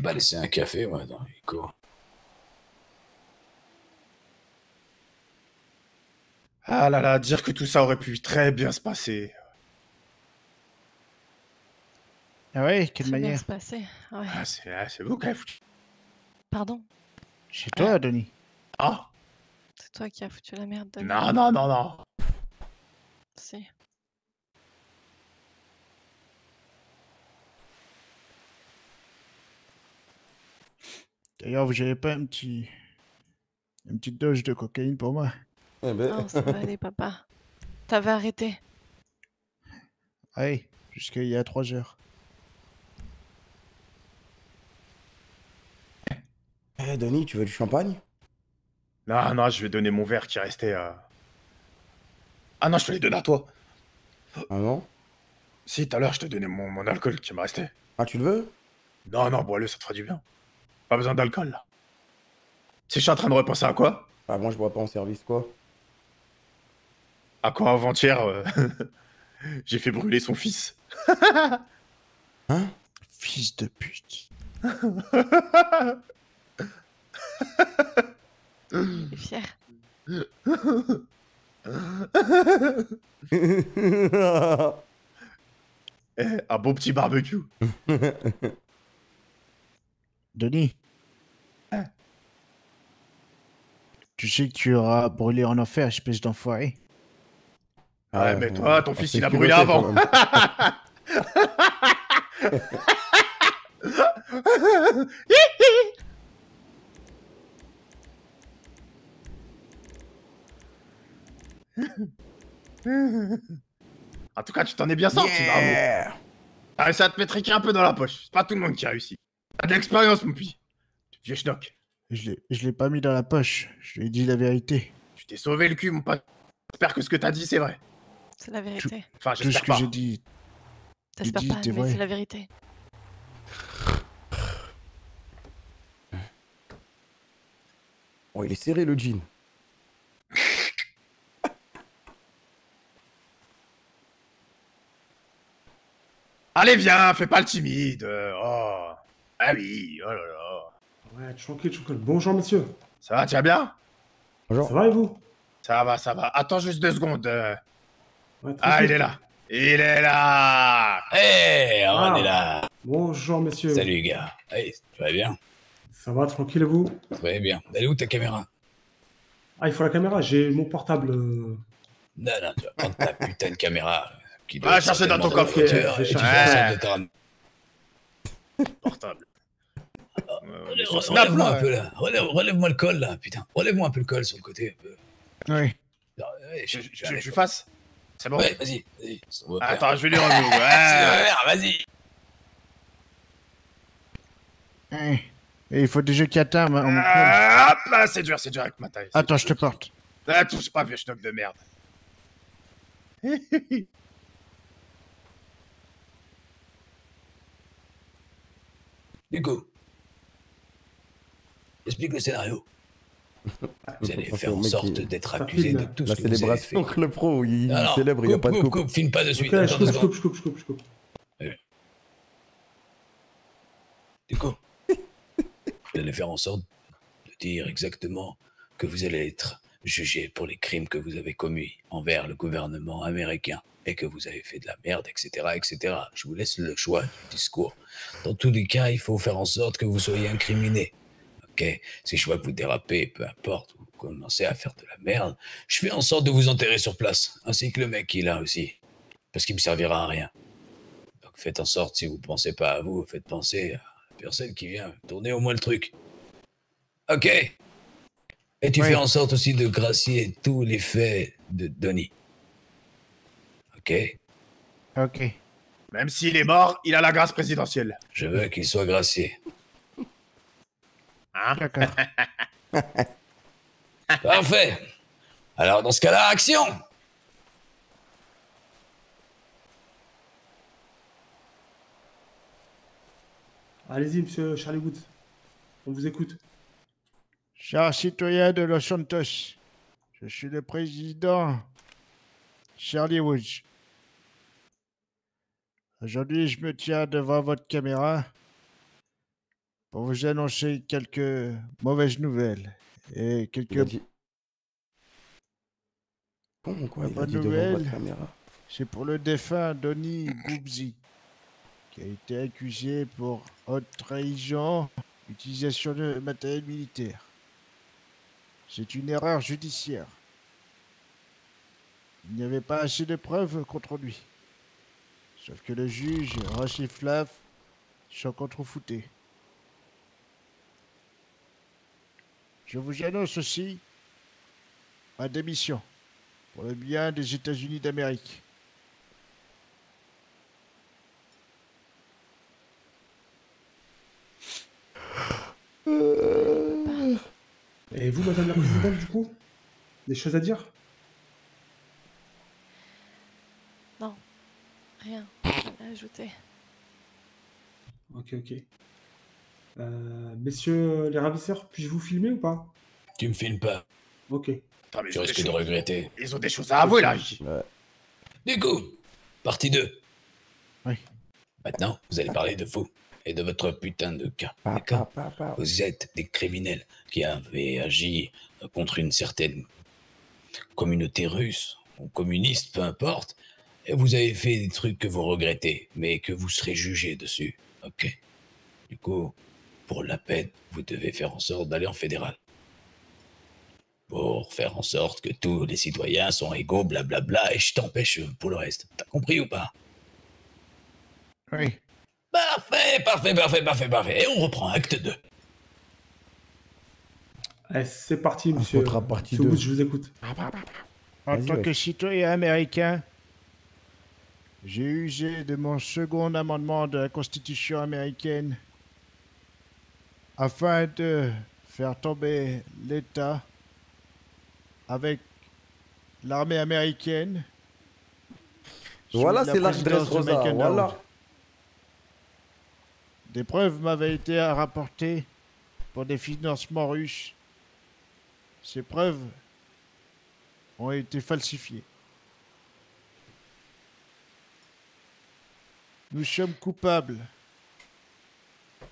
Laisser un café, moi, dans les cours. Ah là là, dire que tout ça aurait pu très bien se passer. Ah ouais, quelle va bien manière se passer. Ouais. Ah, c'est ah, c'est vous qui avez foutu. Pardon, C'est toi, Denis. Ah c'est toi qui as foutu la merde, Denis. Non, non, non, non. Si. D'ailleurs, vous avez pas un petit... Une petite dose de cocaïne pour moi Eh ben, Non, ça va aller, papa. T'avais arrêté. Oui, jusqu'il y a trois heures. Eh, Denis, tu veux du champagne? Non, non, je vais donner mon verre qui restait. euh. Ah non, je te l'ai donné à toi. Ah non? Si, tout à l'heure, je te donnais mon, mon alcool qui me restait. Ah, tu le veux? Non, non, bois-le, ça te fera du bien. Pas besoin d'alcool, là. Tu sais, je suis en train de repenser à quoi? Ah, moi, je bois pas en service, quoi. À quoi avant-hier, euh, j'ai fait brûler son fils. Hein? Fils de pute. Il est fier. Eh, un beau petit barbecue. Denis. Tu sais que tu auras brûlé en enfer, espèce d'enfoiré. Ouais, mais toi, ton ah, fils, il a brûlé avant. En tout cas, tu t'en es bien sorti, bravo. Yeah Ah, ça va te mettre un peu dans la poche. C'est pas tout le monde qui a réussi. T'as de l'expérience, mon puits. Vieux schnock. Je l'ai- je l'ai pas mis dans la poche. Je lui ai dit la vérité. Tu t'es sauvé le cul, mon pote. J'espère que ce que t'as dit, c'est vrai. C'est la vérité. Enfin, Tout ce j'espère que pas. j'ai dit. T'espères pas, mais c'est la vérité. Oh, il est serré le jean. Allez, viens, fais pas le timide. Oh. Ah oui, oh là là. Ouais, tranquille, tranquille. Bonjour, monsieur. Ça va, tu vas bien? Bonjour. Ça va et vous? Ça va, ça va. Attends juste deux secondes. euh. Ouais, Ah, tranquille. il est là. Il est là. Hé, on Ah. est là. Bonjour, monsieur. Salut, gars. Hey, tu vas bien? Ça va, tranquille et vous? Très bien. Elle est où ta caméra? Ah, il faut la caméra. J'ai mon portable. euh, Non, non, tu vas prendre ta putain de caméra. Qui Va chercher dans ton coffre. Ok, je tu vais chercher. Portable. Relève-moi un peu là. Relève- Relève-moi le col là, putain. Relève-moi un peu le col sur le côté. un peu. Oui. Je- je- fasses? C'est bon? Ouais, vas-y. Attends, je vais lui remettre. C'est Ouais. le Vas-y. Et il faut mon col. Ah, Hop là, c'est dur, c'est dur avec ma taille. Attends, je te porte. Ah, touche pas, vieux schnock de merde. Du coup, explique le scénario. Vous allez faire en sorte d'être accusé de tout La ce que vous avez fait. célébration Club Pro, il Non, non, célèbre, il n'y a coupe, pas de coupe, coupe. coupe, filme pas de suite. Attends coupe, coupe, coupe, je coupe, je coupe. Du coup, vous allez faire en sorte de dire exactement que vous allez être jugé pour les crimes que vous avez commis envers le gouvernement américain et que vous avez fait de la merde, etc., etc. Je vous laisse le choix du discours. Dans tous les cas, il faut faire en sorte que vous soyez incriminé. Ok Si je vois que vous dérapez, peu importe, vous commencez à faire de la merde, je fais en sorte de vous enterrer sur place, ainsi que le mec qui est là aussi, parce qu'il me servira à rien. Donc faites en sorte, si vous pensez pas à vous, faites penser à la personne qui vient tourner au moins le truc. Ok Et tu Oui. fais en sorte aussi de gracier tous les faits de Donnie. Ok Ok. Même s'il est mort, il a la grâce présidentielle. Je veux qu'il soit gracié. Hein D'accord. Parfait Alors dans ce cas-là, action Allez-y, monsieur Charlie Woods. On vous écoute. Chers citoyens de Los Santos, je suis le président Charlie Woods. Aujourd'hui, je me tiens devant votre caméra pour vous annoncer quelques mauvaises nouvelles et quelques... dit. Con, quoi, La il a bonne nouvelle. C'est pour le défunt Donny Boubzi, qui a été accusé pour haute trahison, utilisation de matériel militaire. C'est une erreur judiciaire. Il n'y avait pas assez de preuves contre lui. Sauf que le juge et Rachid Flav sont contrefoutés. Je vous annonce aussi ma démission pour le bien des États-Unis d'Amérique. Et vous, madame la présidente, du coup Des choses à dire? Rien. rien à ajouter. Ok, ok. Euh, messieurs les ravisseurs, puis-je vous filmer ou pas? Tu me filmes pas, Ok. Attends, mais tu risques de regretter. Ils ont des choses à avouer là. Ouais. Du coup, partie 2. Oui. Maintenant, vous allez parler de vous et de votre putain de cas. Pa, D'accord pa, pa, pa. Vous êtes des criminels qui avaient agi contre une certaine communauté russe ou communiste, peu importe, et vous avez fait des trucs que vous regrettez, mais que vous serez jugé dessus. Ok Du coup, pour la peine, vous devez faire en sorte d'aller en fédéral. Pour faire en sorte que tous les citoyens sont égaux, blablabla, et je t'empêche pour le reste. T'as compris ou pas? Oui. Parfait, parfait, parfait, parfait, parfait. Et on reprend acte 2. Allez, c'est parti, monsieur. faudra partie Monsieur deux. Woods, je vous écoute. En Vas-y, tant ouais. que citoyen américain, J'ai usé de mon second amendement de la Constitution américaine afin de faire tomber l'État avec l'armée américaine. Voilà, c'est l'arc de. Voilà. Des preuves m'avaient été rapportées pour des financements russes. Ces preuves ont été falsifiées. Nous sommes coupables.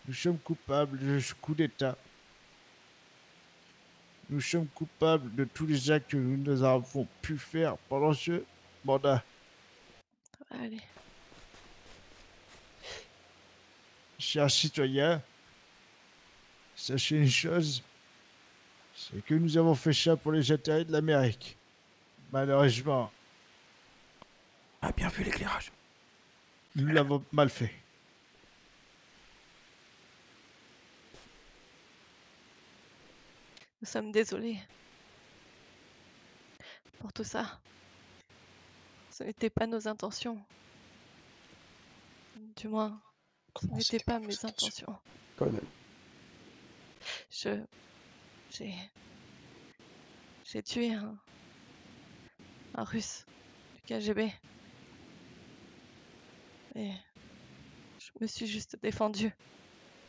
Nous sommes coupables de ce coup d'État. Nous sommes coupables de tous les actes que nous avons pu faire pendant ce mandat. Allez. Chers citoyens, sachez une chose, c'est que nous avons fait ça pour les intérêts de l'Amérique. Malheureusement, Ah, bien vu l'éclairage. nous l'avons mal fait. Nous sommes désolés pour tout ça. Ce n'était pas nos intentions. Du moins, ce n'était pas mes intentions. Colonel. Je. J'ai. J'ai tué un. un russe du KGB. Et. Je me suis juste défendue.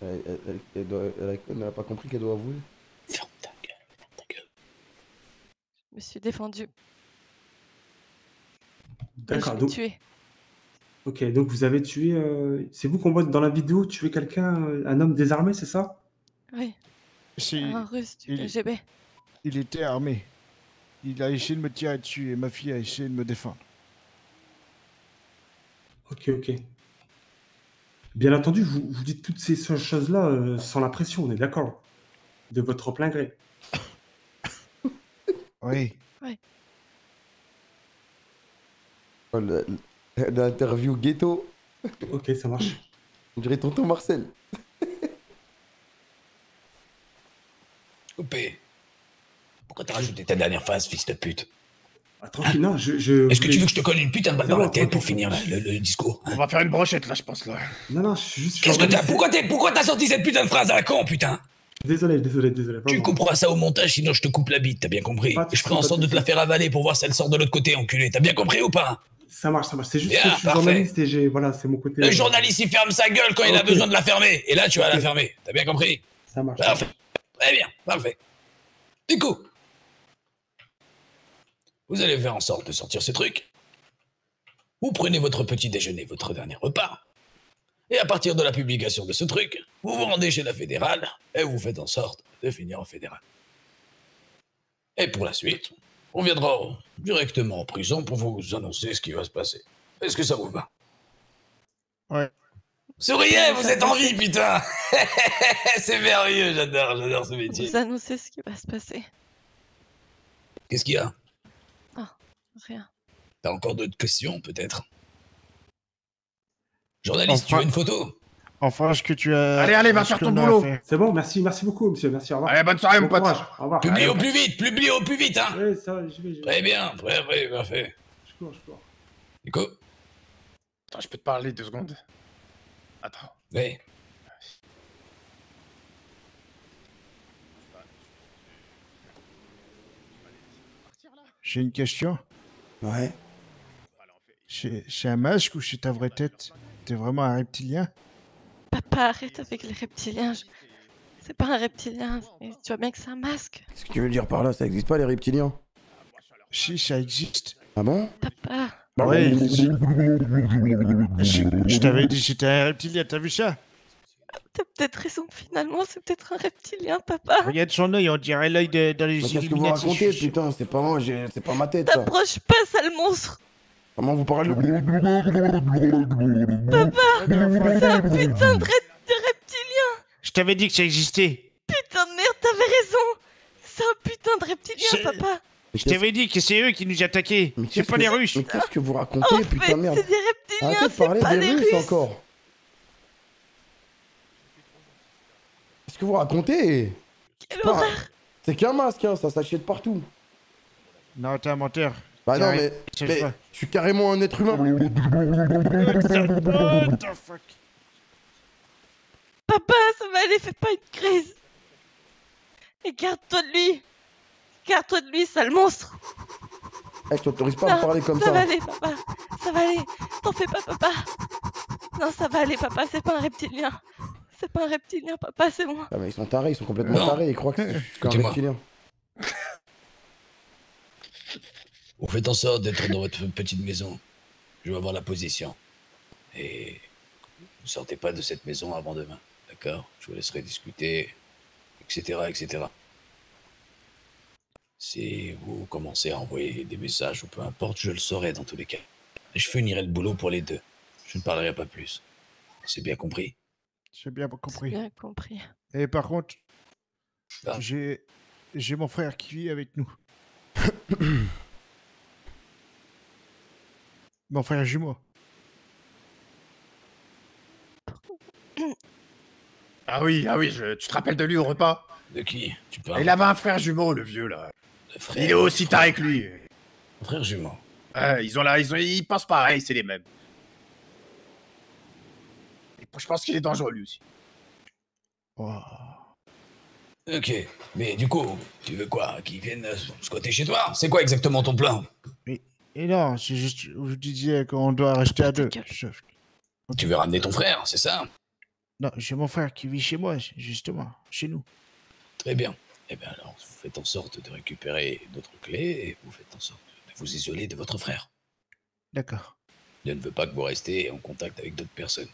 Elle, elle, elle, elle doit- elle n'a pas compris qu'elle doit avouer. Ferme ta gueule, ferme ta gueule. Je me suis défendue. Je D'accord, donc, tué. ok, donc vous avez tué. euh, C'est vous qu'on voit dans la vidéo tuer quelqu'un, euh, un homme désarmé, c'est ça? Oui, C'est- un russe du il- KGB. Il était armé. Il a essayé de me tirer dessus et ma fille a essayé de me défendre. Ok, ok. Bien entendu, vous, vous dites toutes ces choses-là euh, sans la pression, on est d'accord De votre plein gré. Oui. Oh, L'interview ghetto. Ok, ça marche. On dirait tonton Marcel. Coupé. Pourquoi t'as rajouté ta dernière phrase, fils de pute? Ah, tranquille, non, je. je Est-ce que tu veux que je te colle une putain de balle dans la tête pour finir le, le discours hein? On va faire une brochette là, je pense là. Non, non, je suis juste. Qu'est-ce que t'as pourquoi t'as sorti cette putain de phrase à la con, putain? Désolé, désolé, désolé. Tu couperas ça au montage, sinon je te coupe la bite, t'as bien compris Pas Je ferai en sorte de te la faire avaler pour voir si elle sort de l'autre côté, enculé. T'as bien compris ou pas? Ça marche, ça marche. C'est juste que je suis parfait. journaliste et j'ai. Voilà, c'est mon côté. Le journaliste, il ferme sa gueule quand il a besoin de la fermer. Et là, tu vas la fermer. T'as bien compris? Ça marche. Parfait. Très bien, parfait. Du coup, vous allez faire en sorte de sortir ce truc. Vous prenez votre petit déjeuner, votre dernier repas. Et à partir de la publication de ce truc, vous vous rendez chez la fédérale et vous faites en sorte de finir en fédéral. Et pour la suite, on viendra directement en prison pour vous annoncer ce qui va se passer. Est-ce que ça vous va? Ouais. Souriez, vous êtes en vie, putain C'est merveilleux, j'adore, j'adore ce métier. Vous annoncez ce qui va se passer. Qu'est-ce qu'il y a? Rien. T'as encore d'autres questions, peut-être? Journaliste, tu veux une photo? Enfin, ce que tu as. Allez, allez, va faire ton boulot. C'est bon, merci, merci beaucoup, monsieur. Merci, au revoir. Allez, bonne soirée, mon pote. courage, Au revoir. Publie allez, au plus vite, publie au plus vite, hein Ouais, ça, je vais. Très bien, très, très, parfait. Je cours, je cours. Nico? Attends, je peux te parler deux secondes? Attends. Oui. J'ai une question? Ouais. C'est c'est un masque ou c'est ta vraie tête? T'es vraiment un reptilien? Papa, arrête avec les reptiliens. je- C'est pas un reptilien. mais Tu vois bien que c'est un masque. Qu'est-ce que tu veux dire par là? Ça existe pas les reptiliens? Si, ça existe. Ah bon? Papa. Ouais. Je, je t'avais dit c'était un reptilien, t'as vu ça? T'as peut-être raison, finalement, c'est peut-être un reptilien, papa. Regarde son œil, on dirait l'œil de- dans les Mais Qu'est-ce que vous racontez, putain? C'est pas moi, j'ai- c'est pas ma tête. T'approches pas, sale monstre Comment vous parlez C'est un putain de, rep- de reptilien Je t'avais dit que ça existait. Putain de merde, t'avais raison C'est un putain de reptilien, papa Je t'avais dit que c'est eux qui nous attaquaient. Mais C'est pas que- les Russes. Mais qu'est-ce que vous En racontez, fait, putain merde? c'est des reptiliens, Arrêtez de c'est parler pas des des Russes Russes encore Qu'est-ce que vous racontez? Quelle pas- horreur C'est qu'un masque, hein, ça s'achète partout. Non, t'es un menteur. Bah non, mais, je je suis carrément un être humain. What the fuck? Papa, ça va aller, fais pas une crise. Et garde-toi de lui. Garde-toi de lui, sale monstre. Eh, tu t'autorises pas à parler comme ça ça. va aller, papa. Ça va aller. T'en fais pas, papa. Non, ça va aller, papa. C'est pas un reptilien. C'est pas un reptilien, papa, c'est moi. Ah, mais ils sont tarés, ils sont complètement Non. tarés, ils croient que je suis un reptilien. Vous faites en sorte d'être dans votre petite maison. Je vais avoir la position. Et ne sortez pas de cette maison avant demain. D'accord? Je vous laisserai discuter, etc., etc. Si vous commencez à envoyer des messages ou peu importe, je le saurai dans tous les cas. Je finirai le boulot pour les deux. Je ne parlerai pas plus. C'est bien compris? J'ai bien compris. bien compris. Et par contre, Ah. j'ai j'ai mon frère qui vit avec nous. mon frère jumeau. Ah oui, ah oui, je- tu te rappelles de lui au repas? De qui? Tu parles Il avait un frère jumeau, le vieux, là. Le frère, Il est aussi taré que lui. frère jumeau. Ouais, ils ont là, ils, ont, ils pensent pareil, c'est les mêmes. Et Je pense qu'il est dangereux, lui aussi. Oh. Ok, mais du coup, tu veux quoi? Qu'ils viennent euh, squatter chez toi? C'est quoi exactement ton plan? Et non, c'est juste, vous disiez qu'on doit rester à deux. Je- Tu veux ramener ton frère, c'est ça? Non, j'ai mon frère qui vit chez moi, justement, chez nous. Très bien. Eh bien alors, vous faites en sorte de récupérer d'autres clés et vous faites en sorte de vous isoler de votre frère. D'accord. Je ne veux pas que vous restiez en contact avec d'autres personnes.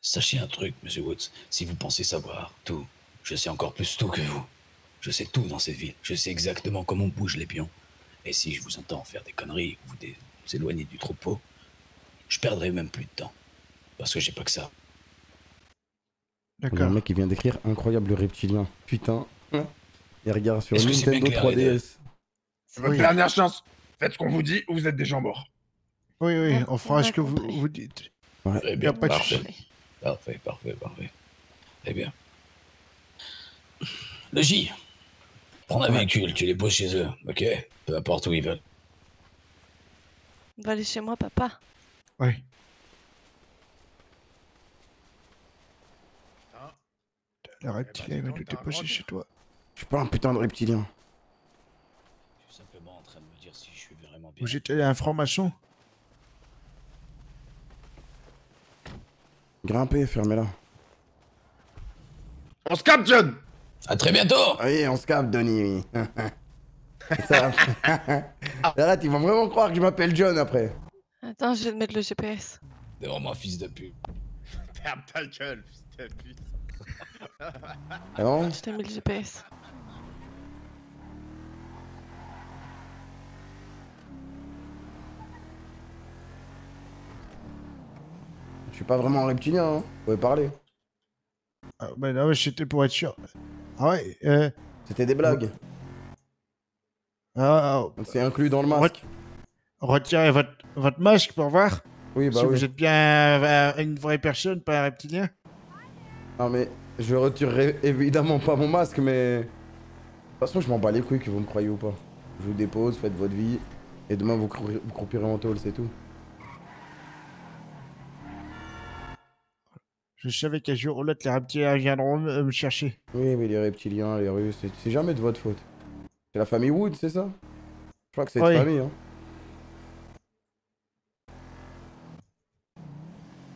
Sachez un truc, Monsieur Woods, si vous pensez savoir tout, je sais encore plus tout que vous. Je sais tout dans cette ville. Je sais exactement comment bougent les pions. Et si je vous entends faire des conneries ou vous, dé- vous éloigner du troupeau, je perdrai même plus de temps. Parce que j'ai pas que ça. D'accord. un mec qui vient d'écrire incroyable reptilien. Putain. Et regarde sur Est-ce que c'est bien Nintendo clair, les deux 3DS. Votre Oui. dernière chance. Faites ce qu'on vous dit ou vous êtes des gens morts. Oui, oui, Ouais, on fera ce que vous, vous dites. Très Y bien, a pas de parfait. souci. Parfait, parfait, parfait. Très bien. Le J. Prends un véhicule, tu les poses chez eux, ok? Peu importe où ils veulent. On va aller chez moi, papa. Oui. Le reptilien, il t'as un déposer chez toi. Je suis pas un putain de reptilien. Je suis simplement en train de me dire si je suis vraiment bien. À un franc-maçon Grimpez, fermez-la. On se capte, John À très bientôt Ah oui, on se capte, Denis, oui. Ça... Arrête, ils vont vraiment croire que je m'appelle John après. Attends, je vais te mettre le GPS. Devant moi, fils de pute. Ferme ta gueule, fils de pute. Ah non Je t'ai mis le GPS. Je suis pas vraiment un reptilien, hein. Vous pouvez parler. Ah, bah non, mais c'était pour être sûr. Ah ouais, euh, C'était des blagues. ah, ah, C'est inclus dans le masque. retirez votre, votre masque pour voir Oui, bah si oui. vous êtes bien euh, une vraie personne, pas un reptilien. Non mais je retirerai évidemment pas mon masque, mais... De toute façon, je m'en bats les couilles que vous me croyez ou pas. Je vous dépose, faites votre vie, et demain vous, croupirez- vous croupirez en tôle, c'est tout. Je savais qu'un jour ou l'autre, les reptiliens viendront me, me chercher. Oui, mais les reptiliens, les Russes, c'est- jamais de votre faute. C'est la famille Wood, c'est ça? Je crois que c'est de Oui. famille, hein.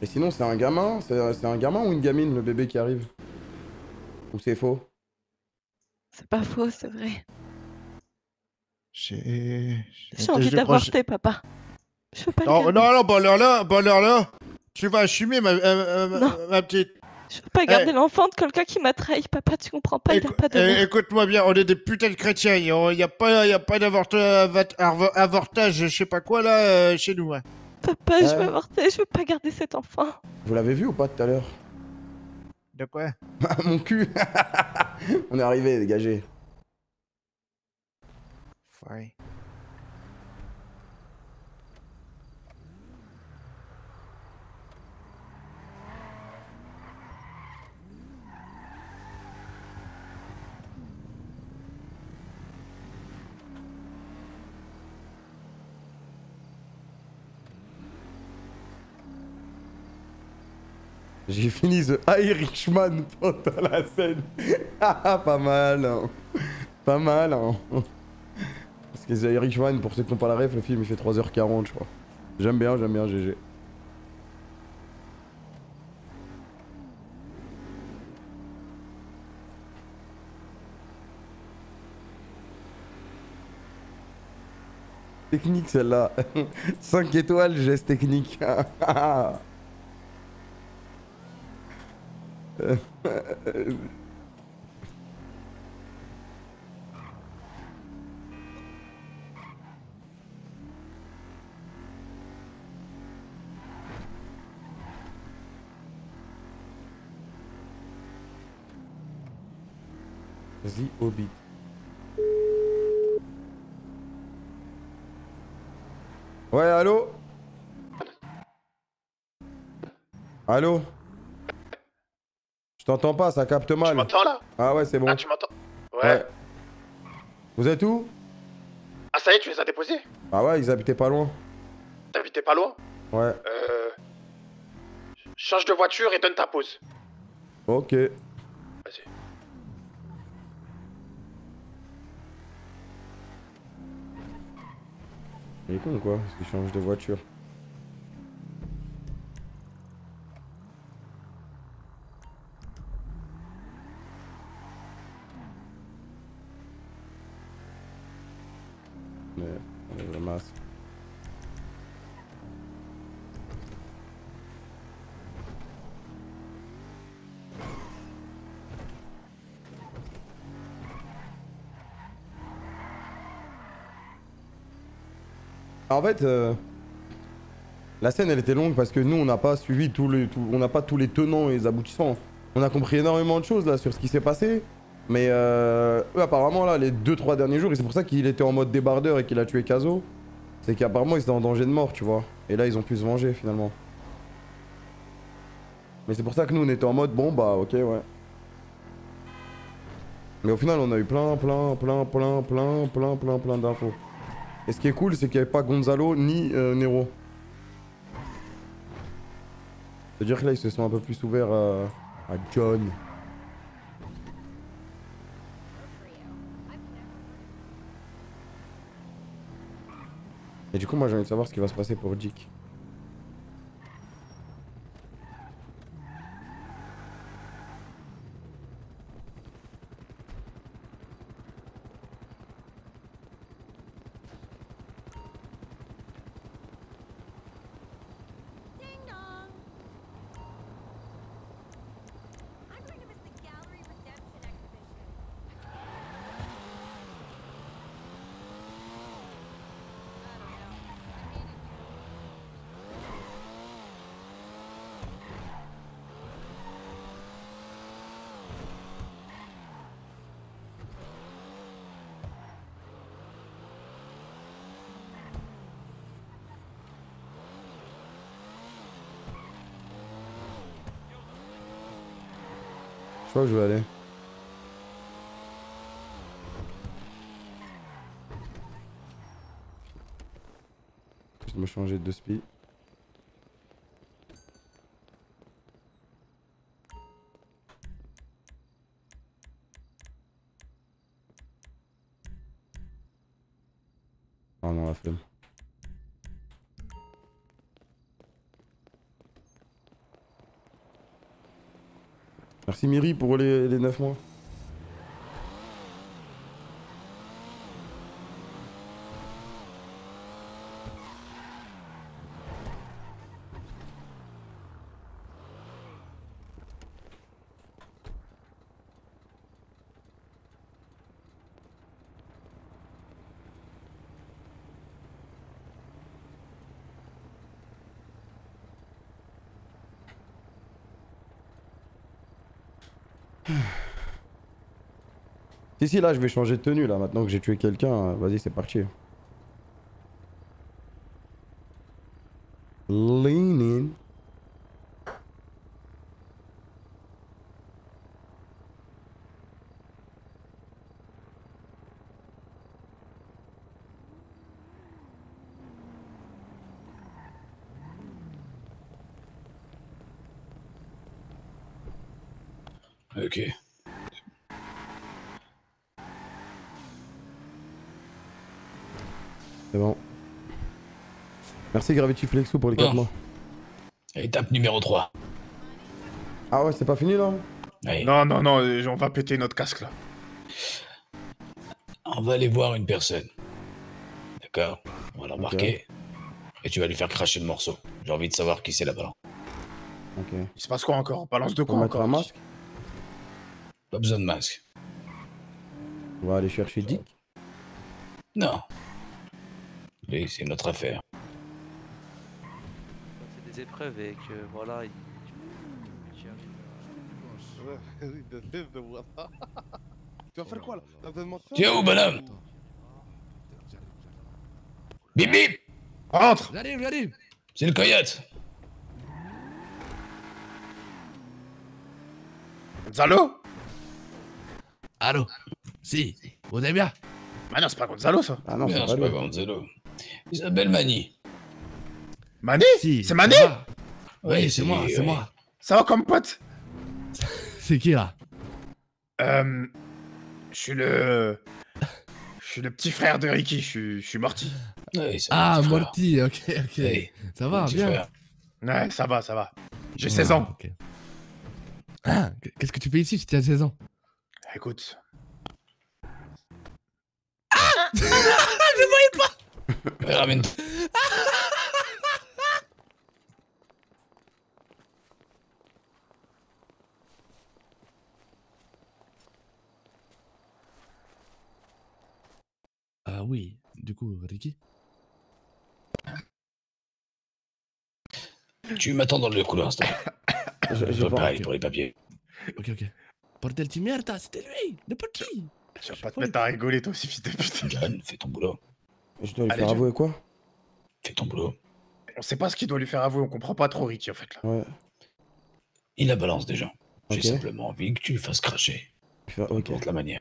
Et sinon, c'est un gamin C'est un gamin ou une gamine, le bébé qui arrive? Ou c'est faux? C'est pas faux, c'est vrai. J'ai. envie de d'avorter, papa. Je veux pas le Non, non, non, là, bon alors là, tu vas assumer ma, euh, euh, ma- Non. ma petite. Je veux pas garder l'enfant de quelqu'un qui m'a trahi, papa, tu comprends pas, il a pas de euh, mère. Écoute-moi bien, on est des putains de chrétiens, il n'y a pas, y a pas d'avortage, avortage, je sais pas quoi là, euh, chez nous. hein. Papa, je veux avorter, je veux pas garder cet enfant. Vous l'avez vu ou pas tout à l'heure? De quoi? Mon cul On est arrivé, dégagé. Ouais. J'ai fini The Irishman pendant la scène. Ah, pas mal. hein. Pas mal. hein. Parce que The Irishman, pour ceux qui n'ont pas la ref, le film il fait 3h40, je crois. J'aime bien, j'aime bien GG. Technique celle-là. 5 étoiles, geste technique. Vas-y, Hobbit. Ouais, allô? Allô? T'entends pas, ça capte mal. Tu m'entends là? Ah ouais, c'est bon. Ah, tu m'entends? Ouais. Ouais. Vous êtes où? Ah, ça y est, tu les as déposés? Ah ouais, ils habitaient pas loin. T'habitais pas loin? Ouais. Euh. Change de voiture et donne ta pause. Ok. Vas-y. Il est con ou quoi Parce qu'il change de voiture? Masse. En fait, euh, la scène elle était longue parce que nous on n'a pas suivi tous les, on n'a pas tous les tenants et les aboutissants. On a compris énormément de choses là sur ce qui s'est passé, mais euh, eux, apparemment, là, les 2-3 derniers jours, c'est pour ça qu'il était en mode débardeur et qu'il a tué Kazo. C'est qu'apparemment, ils étaient en danger de mort, tu vois. Et là, ils ont pu se venger, finalement. Mais c'est pour ça que nous, on était en mode, bon, bah, ok, ouais. Mais au final, on a eu plein, plein, plein, plein, plein, plein, plein, plein d'infos. Et ce qui est cool, c'est qu'il n'y avait pas Gonzalo ni euh, Nero. C'est-à-dire que là, ils se sont un peu plus ouverts à John. Et du coup, moi, j'ai envie de savoir ce qui va se passer pour Dick. Je vais aller. Je vais me changer de spi. Oh non, la flemme. Merci Miri pour les, les 9 mois. Si, si, là, je vais changer de tenue, là. Maintenant que j'ai tué quelqu'un, euh, vas-y, c'est parti. Lean in. Ok. C'est bon. Merci Gravity Flexo pour les 4 Bon. mois. Étape numéro 3. Ah ouais, c'est pas fini là Allez, Non, non, non, on va péter notre casque là. on va aller voir une personne. D'accord On va l'embarquer. Et tu vas lui faire cracher le morceau. J'ai envie de savoir qui c'est là-bas. Ok. Il se passe quoi encore? Balance de On quoi mettre encore? un masque Pas besoin de masque. On va aller chercher Dick. Non. Lui, c'est notre affaire. C'est des épreuves et que voilà, il... Tu vas faire quoi là Tiens où, bonhomme Bip bip Rentre J'arrive, j'arrive. C'est le coyote Gonzalo Allô Si, vous allez bien Bah non, c'est pas Gonzalo ça. Ah non, c'est pas pas. Gonzalo. Il s'appelle Mani. Mané? Si. C'est Mané? Oui, c'est moi, c'est moi. Ça va comme pote? C'est qui là? Euh. Je suis le. Je suis le petit frère de Ricky, je suis, je suis Morty. Oui, Ah. Morty, ok, ok. Oui, Ça va, bien? frère. Ouais, ça va, ça va. J'ai Ah, 16 ans. ok. Ah, qu'est-ce que tu fais ici? Si tu as 16 ans Écoute. Ouais, ramène Ah oui, du coup, Ricky? Tu m'attends dans le couloir, plaît. Je- pas- Pareil pour les papiers. Ok, ok. Bordel de merde, c'était lui, n'importe qui. Tu vas pas te mettre à rigoler toi aussi, fils de pute. John, fais ton boulot. Je dois lui Allez, faire avouer quoi? Fais ton boulot. On sait pas ce qu'il doit lui faire avouer, on comprend pas trop Ricky en fait là. Ouais. Il la balance gens. J'ai simplement envie que tu le fasses cracher. Je Ok. Pour la manière.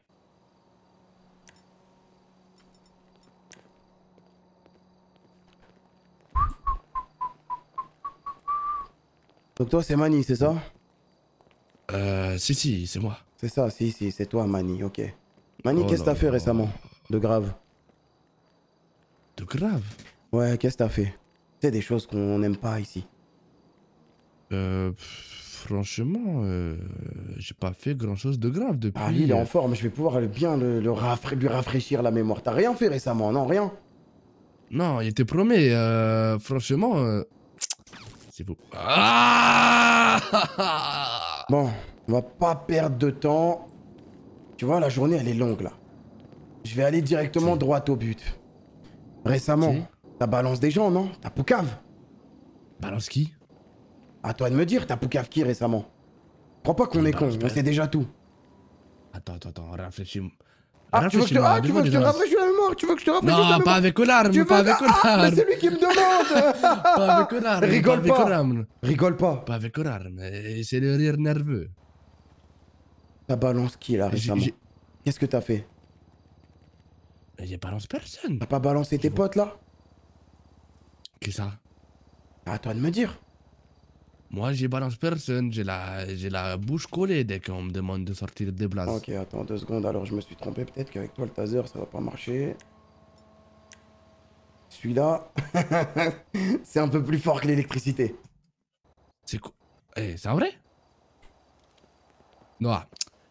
Donc toi c'est Mani, c'est ça? Euh, si, si, c'est moi. C'est ça, si, si, c'est toi Mani, ok. Mani, Oh qu'est-ce que t'as fait récemment De grave? De grave? Ouais, qu'est-ce que t'as fait? C'est des choses qu'on n'aime pas ici. Euh, franchement, euh, j'ai pas fait grand chose de grave depuis. Ah, lui, il est euh, en forme, je vais pouvoir bien le, le rafra- lui rafraîchir la mémoire. T'as rien fait récemment, non, rien? Non, il te promet, euh, franchement. C'est vous. Ah Bon, on va pas perdre de temps. Tu vois, la journée, elle est longue, là. Je vais aller directement droit au but. Récemment, t'as balance des gens, non? T'as poucave Balance qui? À toi de me dire, t'as poucave qui récemment Crois pas qu'on est con, on sait déjà tout. Attends, attends, attends, réfléchis. Ah, tu veux que je te, ah, tu veux que je te rafraîchisse la mémoire Tu veux que je te rafraîchisse la Non, pas avec l'arme, Tu pas avec Ah, mais c'est lui qui me demande Pas avec l'arme. Rigole pas. Avec. Rigole pas. Pas avec et C'est le rire nerveux. T'as balance qui, là, récemment Qu'est-ce que t'as fait? J'ai balance personne. T'as pas balancé tes potes, là? Qui ça? À toi de me dire. Moi, j'ai balance personne. J'ai la, j'ai la bouche collée dès qu'on me demande de sortir des places. Ok, attends deux secondes, alors je me suis trompé. Peut-être qu'avec toi, le taser, ça va pas marcher. Celui-là, c'est un peu plus fort que l'électricité. C'est quoi? Eh, c'est vrai? Non,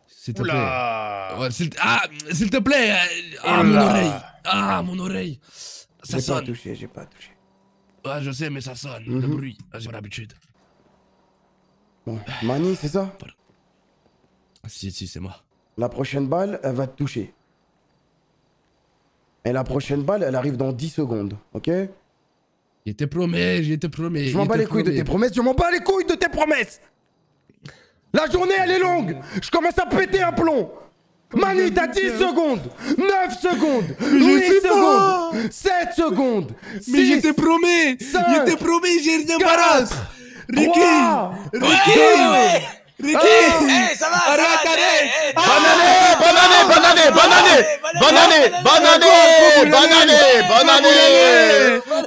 s'il te plaît. Ouais, Ah, s'il te plaît euh, Ah, mon oreille Ah, mon oreille Ça J'ai pas sonne touché, j'ai pas touché. Ouais, je sais, mais ça sonne, le Mhm. bruit. Ah, J'ai pas l'habitude. Mani, c'est ça? Si, si, c'est moi. La prochaine balle, elle va te toucher. Et la prochaine balle, elle arrive dans 10 secondes, ok? J'étais promis, j'étais promis. Je m'en bats les couilles de tes promesses, je m'en bats les couilles de tes promesses! La journée, elle est longue! Je commence à péter un plomb! Mani, t'as 10 secondes! 9 secondes! 8 secondes! 7 secondes! 6, Mais j'étais promis J'étais promis, j'ai rien 4, Ricky! Ricky! Ricky Eh, ça va, Arrête, Bonne année, bonne année, bonne année, bonne Bonne année Bonne année Bonne année Bonne année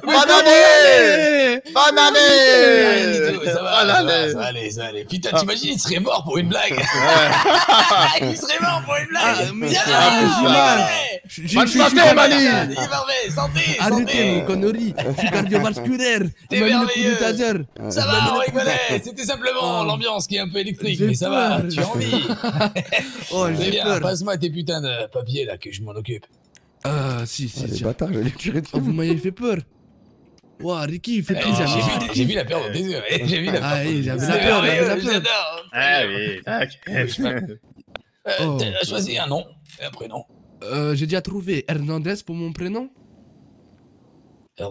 Bonne année Bonne année Bonne Rien du année tout, ça va, Bonne ça va, année ça va aller, ça va aller. Putain, t'imagines, il serait mort pour une blague. il serait mort pour une blague. je- Bonne santé, Mani Il est parfait, santé, Arrêtez vos conneries. Je suis cardiovasculaire. T'es merveilleux. de taser. Ça va, on rigolait. C'était simplement Oh. l'ambiance qui est un peu électrique, J'ai mais ça va, tu as envie. Oh, j'ai bien, peur. passe-moi tes putains de papiers là que je m'en occupe. Ah, si, si, Ah, bâtards, j'allais tirer dessus. Oh, vous m'avez fait peur. Ouah, Ricky, il fait Eh, plaisir. J'ai vu, la peur dans tes yeux. eh, J'ai vu la peur. Ah, oui, j'avais la peur, j'avais la peur. J'adore. Ah oui, tac. Euh, Oh. T'as choisi un nom et un prénom. Euh, J'ai déjà trouvé Hernandez pour mon prénom.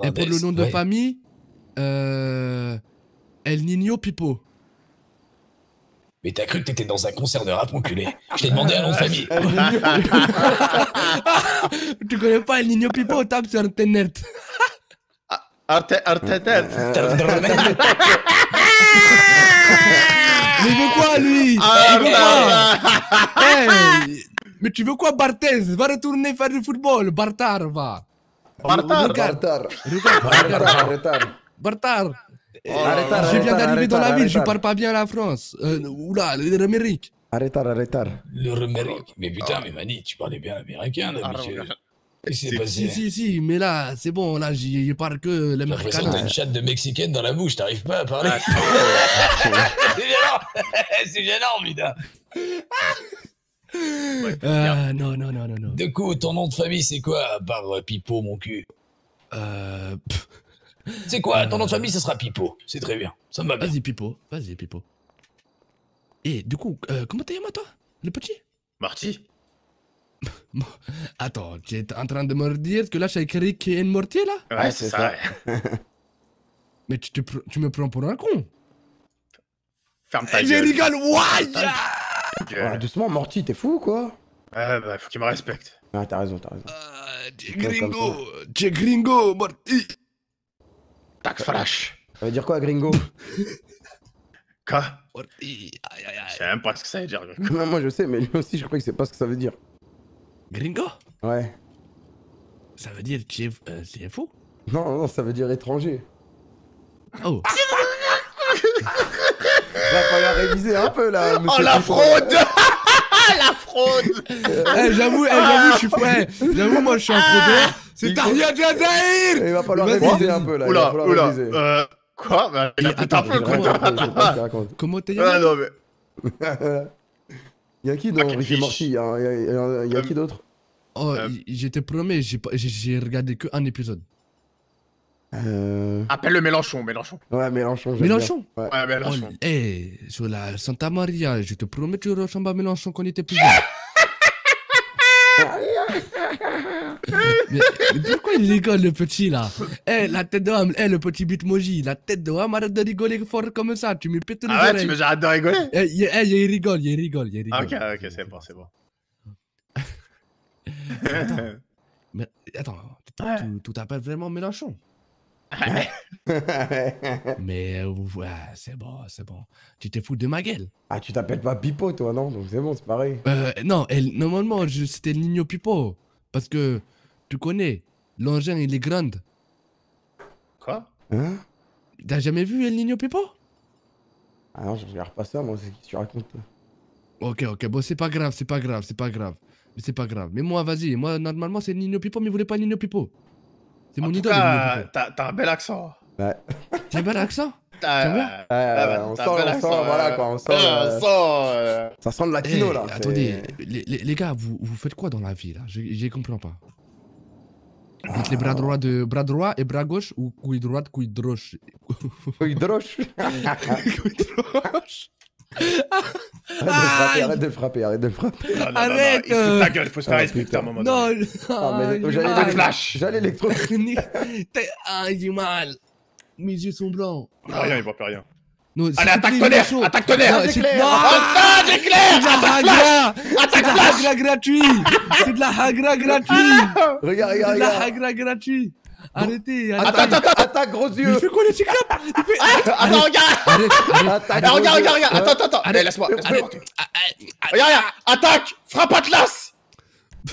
Et pour le nom de famille, euh, El Niño Pipo. Mais t'as cru que t'étais dans un concert de rap enculé. Je t'ai demandé un nom de famille. tu connais pas El Niño Pipo Tape sur internet. Arte, Artetet. Mais il veut quoi lui? Ah, Il veut quoi? Hey, Mais tu veux quoi Barthez? Va retourner faire du football. Bartard va. Bartard. Regarde, Bâtard. regarde, Bartard. Arrêtard. Je viens d'arriver dans la ville, je parle pas bien la France. Euh, oula, l'Amérique. Arrêtard, arrêtard. Le Romeric. Mais putain, mais Mani, tu parlais bien américain d'habitude. Qu'est-ce qui s'est Si, passé si, si, mais là, c'est bon, là, j'y j'y parle que que t'as l'américain. une chatte de mexicaine dans la bouche, t'arrives pas à parler. C'est gênant C'est gênant, putain Euh, non, non, non, non, non. Du coup, ton nom de famille, c'est quoi, à part euh, Pipo, mon cul? Euh, pff, C'est quoi Ton nom de famille, ce sera Pipo. C'est très bien. Ça me va bien. vas-y, Pipo, vas-y, Pipo. Et du coup, euh, comment t'es moi, toi? Le petit? Marty. Attends, tu es en train de me dire que là, j'ai écrit Rick et Mortier, là? Ouais, c'est c'est ça. Mais tu, te pr- tu me prends pour un con Ferme ta Je gueule. rigole, ouais Ah, doucement, Morty, t'es fou, quoi? Ouais, bah, faut qu'il me respecte. Ah, t'as raison, t'as raison. Euh, tu es Comme gringo, tu es gringo, Morty Tac, flash. Ça veut dire quoi, gringo? Quoi? Je sais même pas ce que ça veut dire. Non, Moi, je sais, mais lui aussi, je crois que c'est pas ce que ça veut dire. Gringo? Ouais. Ça veut dire tu es, euh, tu es fou Non, non, ça veut dire étranger. Oh Va falloir réviser un peu, là, Oh, monsieur la Pipo. fraude La fraude Eh, j'avoue, eh, j'avoue, je suis ouais, j'avoue, moi je suis un fraudeur. C'est Taria Jazair Il va falloir réviser un peu, là. Oula, oula. Euh. Quoi Bah, il a Et tout un attends, peu, quoi. Comment t'es Ah, non, mais. Il y a qui dans. Morty Il y a, qui d'autre? Oh, Euh. j- je te promets, j'ai regardé que un épisode. Euh... Appelle le Mélenchon, Mélenchon. Ouais, Mélenchon. Mélenchon bien. Ouais. Ouais, Oh, Mélenchon. eh, sur la Santa Maria, je te promets, tu ressembles à Mélenchon quand il était plus jeune. Mais, mais pourquoi il rigole le petit là? Eh, la tête d'homme, eh, le petit bitmoji, la tête d'homme, arrête de rigoler fort comme ça, tu me pètes les Ah ouais, tu me j'arrête de rigoler? Eh, il eh, il rigole, il rigole, il rigole. Ok, ok, c'est bon, c'est bon. Mais attends, tu- Ouais. tu- tu t'appelles vraiment Mélenchon? Mais ouais, c'est bon, c'est bon. Tu t'es fou de ma gueule. ah, tu t'appelles pas Pipo, toi, non? Donc c'est bon, c'est pareil. Euh, non, elle, normalement, je- c'était Nino Pipo. Parce que, tu connais, l'engin, il est grand. Quoi? Hein? T'as jamais vu El Nino Pipo? Ah non, je regarde pas ça, moi, c'est qui tu racontes. Ok, ok, bon, c'est pas grave, c'est pas grave, c'est pas grave. Mais c'est pas grave. Mais moi, vas-y, moi, normalement, c'est Nino Pipo, mais il voulait pas Nino Pipo. C'est mon idole, t'as un bel accent. Ouais. T'as un bel accent T'as- ouais, on t'as on accent, sent, voilà ouais. quoi, on sent. Ouais, euh, on euh, Ça sent le latino Eh, là. Attendez, les, les- les gars, vous, vous faites quoi dans la vie là? Je je comprends pas. Vous êtes les bras droits de bras droit et bras gauche ou couille droite, couille droche Feuille de roche. Couille droche Arrête de le frapper, arrête de le frapper, arrête de le frapper. Non, non, non, non, Arrête, Il se fout de euh. ta gueule, faut se faire Ah, respecter putain. à un moment Non, donné. Ah, mais j'ai j'allais mal. Pas de flash J'allais électro. T'es- Ah, j'ai mal. Mes yeux sont blancs. Il voit rien, il voit plus rien. Non, Allez, attaque tonnerre Mélenchon. Attaque tonnerre. Attaque c'est- éclair. Attaque C'est la Attaque flash. hagra C'est Attaque de la flash hagra gratuit C'est de la hagra gratuit Regarde, C'est regarde, de la regarde. hagra gratuit Arrêtez, Attends, arrêtez. attends, attends, attaque, gros Il yeux. fait quoi le cyclope Il fait... Attends, regarde. Attaque, Ah, regarde, regarde, regarde. Attends, attends, attends. Arrête. Eh, Laisse-moi, laisse-moi. Ah, ah, ah, Regarde, regarde. Attaque Frappe Atlas.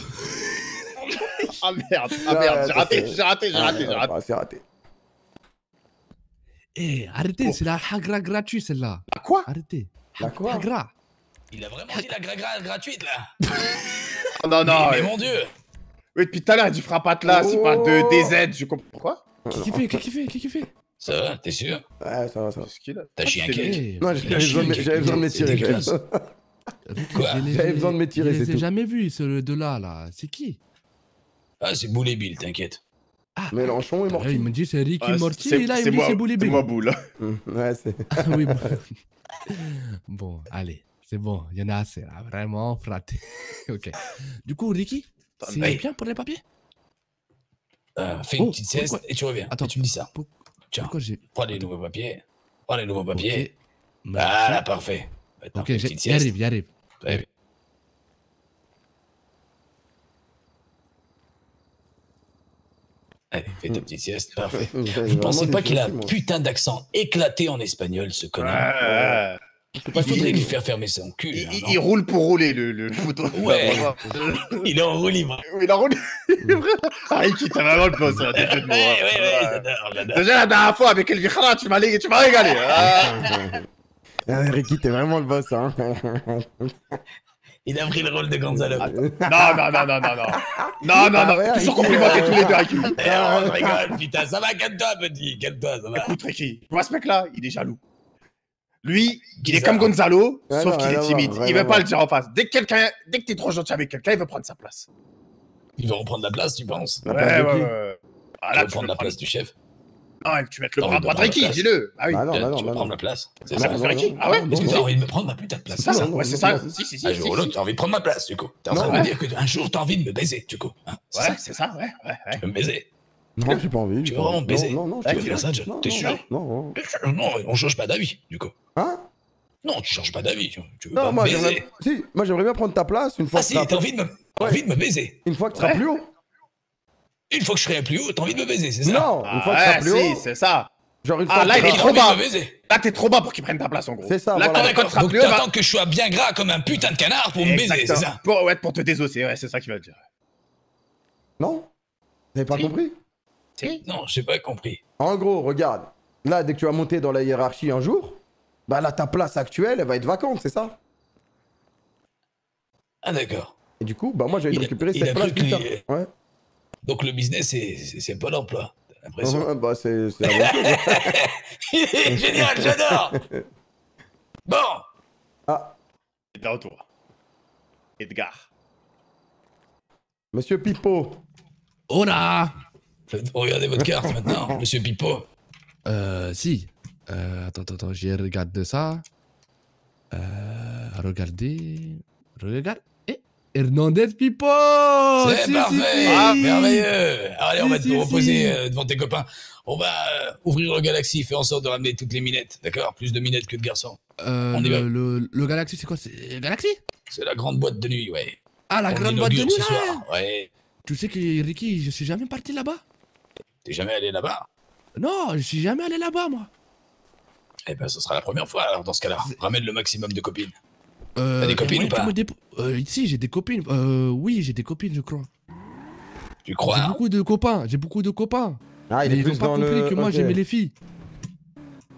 Ah merde, ah merde, j'ai raté, j'ai raté, j'ai raté, j'ai raté. Ah. Eh, arrêtez, c'est la hagra gratuite celle-là. La quoi? Arrêtez. La quoi? Hagra. Il a vraiment dit la gragra gratuite là. Oh, non, non, mais, ouais. mon dieu. Oui, depuis tout à l'heure, du frappe Atlas, il parle de Oh. DZ, je comprends. Pourquoi Qu'est-ce qu'il fait Qu'est-ce qu'il fait Qu'est-ce qu'il fait? Ça va, t'es sûr? Ouais, ça va, ça va. Qu'est-ce qu'il a T'as chié un cake Non, Il j'avais besoin, de- de m'étirer. j'avais besoin- Quoi de m'étirer, c'est tout. jamais vus, ce deux-là, là. C'est qui? Ah, c'est Boulet Bill, t'inquiète. Mélenchon est Ah, Il morti. me dit c'est Ricky Ouais, Morty, c'est- et là il me dit moi- c'est Bouli C'est moi, boule. Ouais, c'est. Ah oui, bon. bon, allez, c'est bon, il y en a assez là, vraiment fraté. ok. Du coup, Ricky, c'est oui. bien pour les papiers? Euh, fais une Oh, petite sieste et tu reviens. Attends. et tu me dis ça. Pour- Tiens, Pourquoi j'ai. prends les nouveaux papiers. Prends les nouveaux papiers. Ok. Merci. Voilà, parfait. Maintenant, Ok, fais une j'ai- petite j'y sieste. arrive, j'y arrive. Très bien. Allez, fais ta petite sieste, parfait. Vous pensez pas qu'il a un putain d'accent éclaté en espagnol, ce connard Ouais. Il faudrait lui faire fermer son cul. Il, hein, il- il roule pour rouler, le, le photo. Ouais. Il est en roue libre. Il a roulé. Ah, Ricky, t'as vraiment le de Ouais, hein. ouais, ouais, j'adore, j'adore. Déjà, la dernière fois, avec El Vikhara, tu m'as lé- tu m'as régalé. Ah. Ah, Ricky, t'es vraiment le boss, hein. Il a pris le rôle de Gonzalo. Non, non, non, non, non, non. Non, non, Ah non. ouais, Toujours Ricky, complimenté euh, tous les deux, Ricky. Eh, on rigole, putain, ça va, calme-toi, petit, calme-toi, ça va. Écoute, Ricky, tu vois ce mec-là, il est jaloux. Lui, il est comme Gonzalo, Ouais, sauf non, qu'il est timide. rien Il veut pas le dire en face. Dès que quelqu'un, dès que t'es trop gentil avec quelqu'un, il veut prendre sa place. Il va reprendre la place, tu penses? La place qui? ouais. Ah, là, vas tu prendre la place du chef Non, tu vas être le droit prendre la Ricky, dis-le. Ah oui. Ah non, Tu bah non, vas bah prendre ma place C'est Ah, ça bah, Ricky. Ah ouais Est-ce que t'as envie de me prendre ma putain de place C'est ça, ouais, c'est ça. Si, si, si. Un si, jour ou si. l'autre, t'as envie de prendre ma place, du coup. T'es en train Non, de me dire que un jour, t'as envie de me baiser, du coup. Hein, c'est Ouais, ça c'est ça, ouais. Tu veux me baiser? Non, j'ai pas envie. Tu veux pas vraiment envie. baiser? Non, non, non. Tu veux te faire ça, John Non, T'es sûr? Non, non. Non, on change pas d'avis, du coup. Hein? Non, tu changes pas d'avis. Tu tu veux Non, pas moi me j'aimerais. baiser Si, moi j'aimerais bien prendre ta place une fois Ah que si, tu seras- t'as envie de me... t'as envie de me baiser Une fois que tu seras Ouais. plus haut. Une fois que je serai plus haut, t'as envie de me baiser, c'est ça? Non, une fois que tu Ah, seras plus si, haut. c'est ça. Genre une Ah, fois là, que il est trop envie de bas. me baiser Là, t'es trop bas pour qu'il prenne ta place, en gros. C'est ça, Là, voilà. quand- Donc plus t'attends que je sois bien gras comme un putain de canard pour me baiser, c'est ça? Pour, ouais, pour te désosser, ouais, c'est ça qu'il va te dire. Non Vous avez pas Si. compris? Non, j'ai pas compris. En gros, regarde. Là, dès que tu vas monter dans la hiérarchie un jour, bah là, ta place actuelle, elle va être vacante, c'est ça? Ah d'accord. Et du coup, bah moi, j'ai envie de Il a- récupérer cette place plus tard. Ouais. Donc le business, c'est- l'emploi, t'as l'impression. Bah c'est Génial, j'adore Bon, Il est de retour. Edgar. Monsieur Pipo. Hola Faites- regardez votre carte maintenant, monsieur Pipo. Euh, si. Euh, attends, attends, attends, j'ai regardé ça. Euh, regardez. Regarde. Hernandez Pipo C'est Si, parfait si. Ah, Merveilleux Allez, on va te reposer euh, devant tes copains. On va euh, ouvrir le Galaxy, faire en sorte de ramener toutes les minettes, d'accord? Plus de minettes que de garçons. Euh, On y va. le, le, le Galaxy, c'est quoi? C'est Galaxy? C'est la grande boîte de nuit, ouais. Ah, la On grande boîte de nuit, ce là soir. Ouais. Tu sais que Ricky, je suis jamais parti là-bas T'es jamais allé là-bas? Non, je suis jamais allé là-bas, moi. Eh ben, ce sera la première fois, alors, dans ce cas-là. Ramène le maximum de copines. Euh, T'as des copines ouais, ou pas euh, Ici, j'ai des copines. Euh, oui, j'ai des copines, je crois. Tu J'ai crois beaucoup de copains, j'ai beaucoup de copains. Ah, il Mais est ils ont plus pas dans compris le. que moi, j'aimais les filles.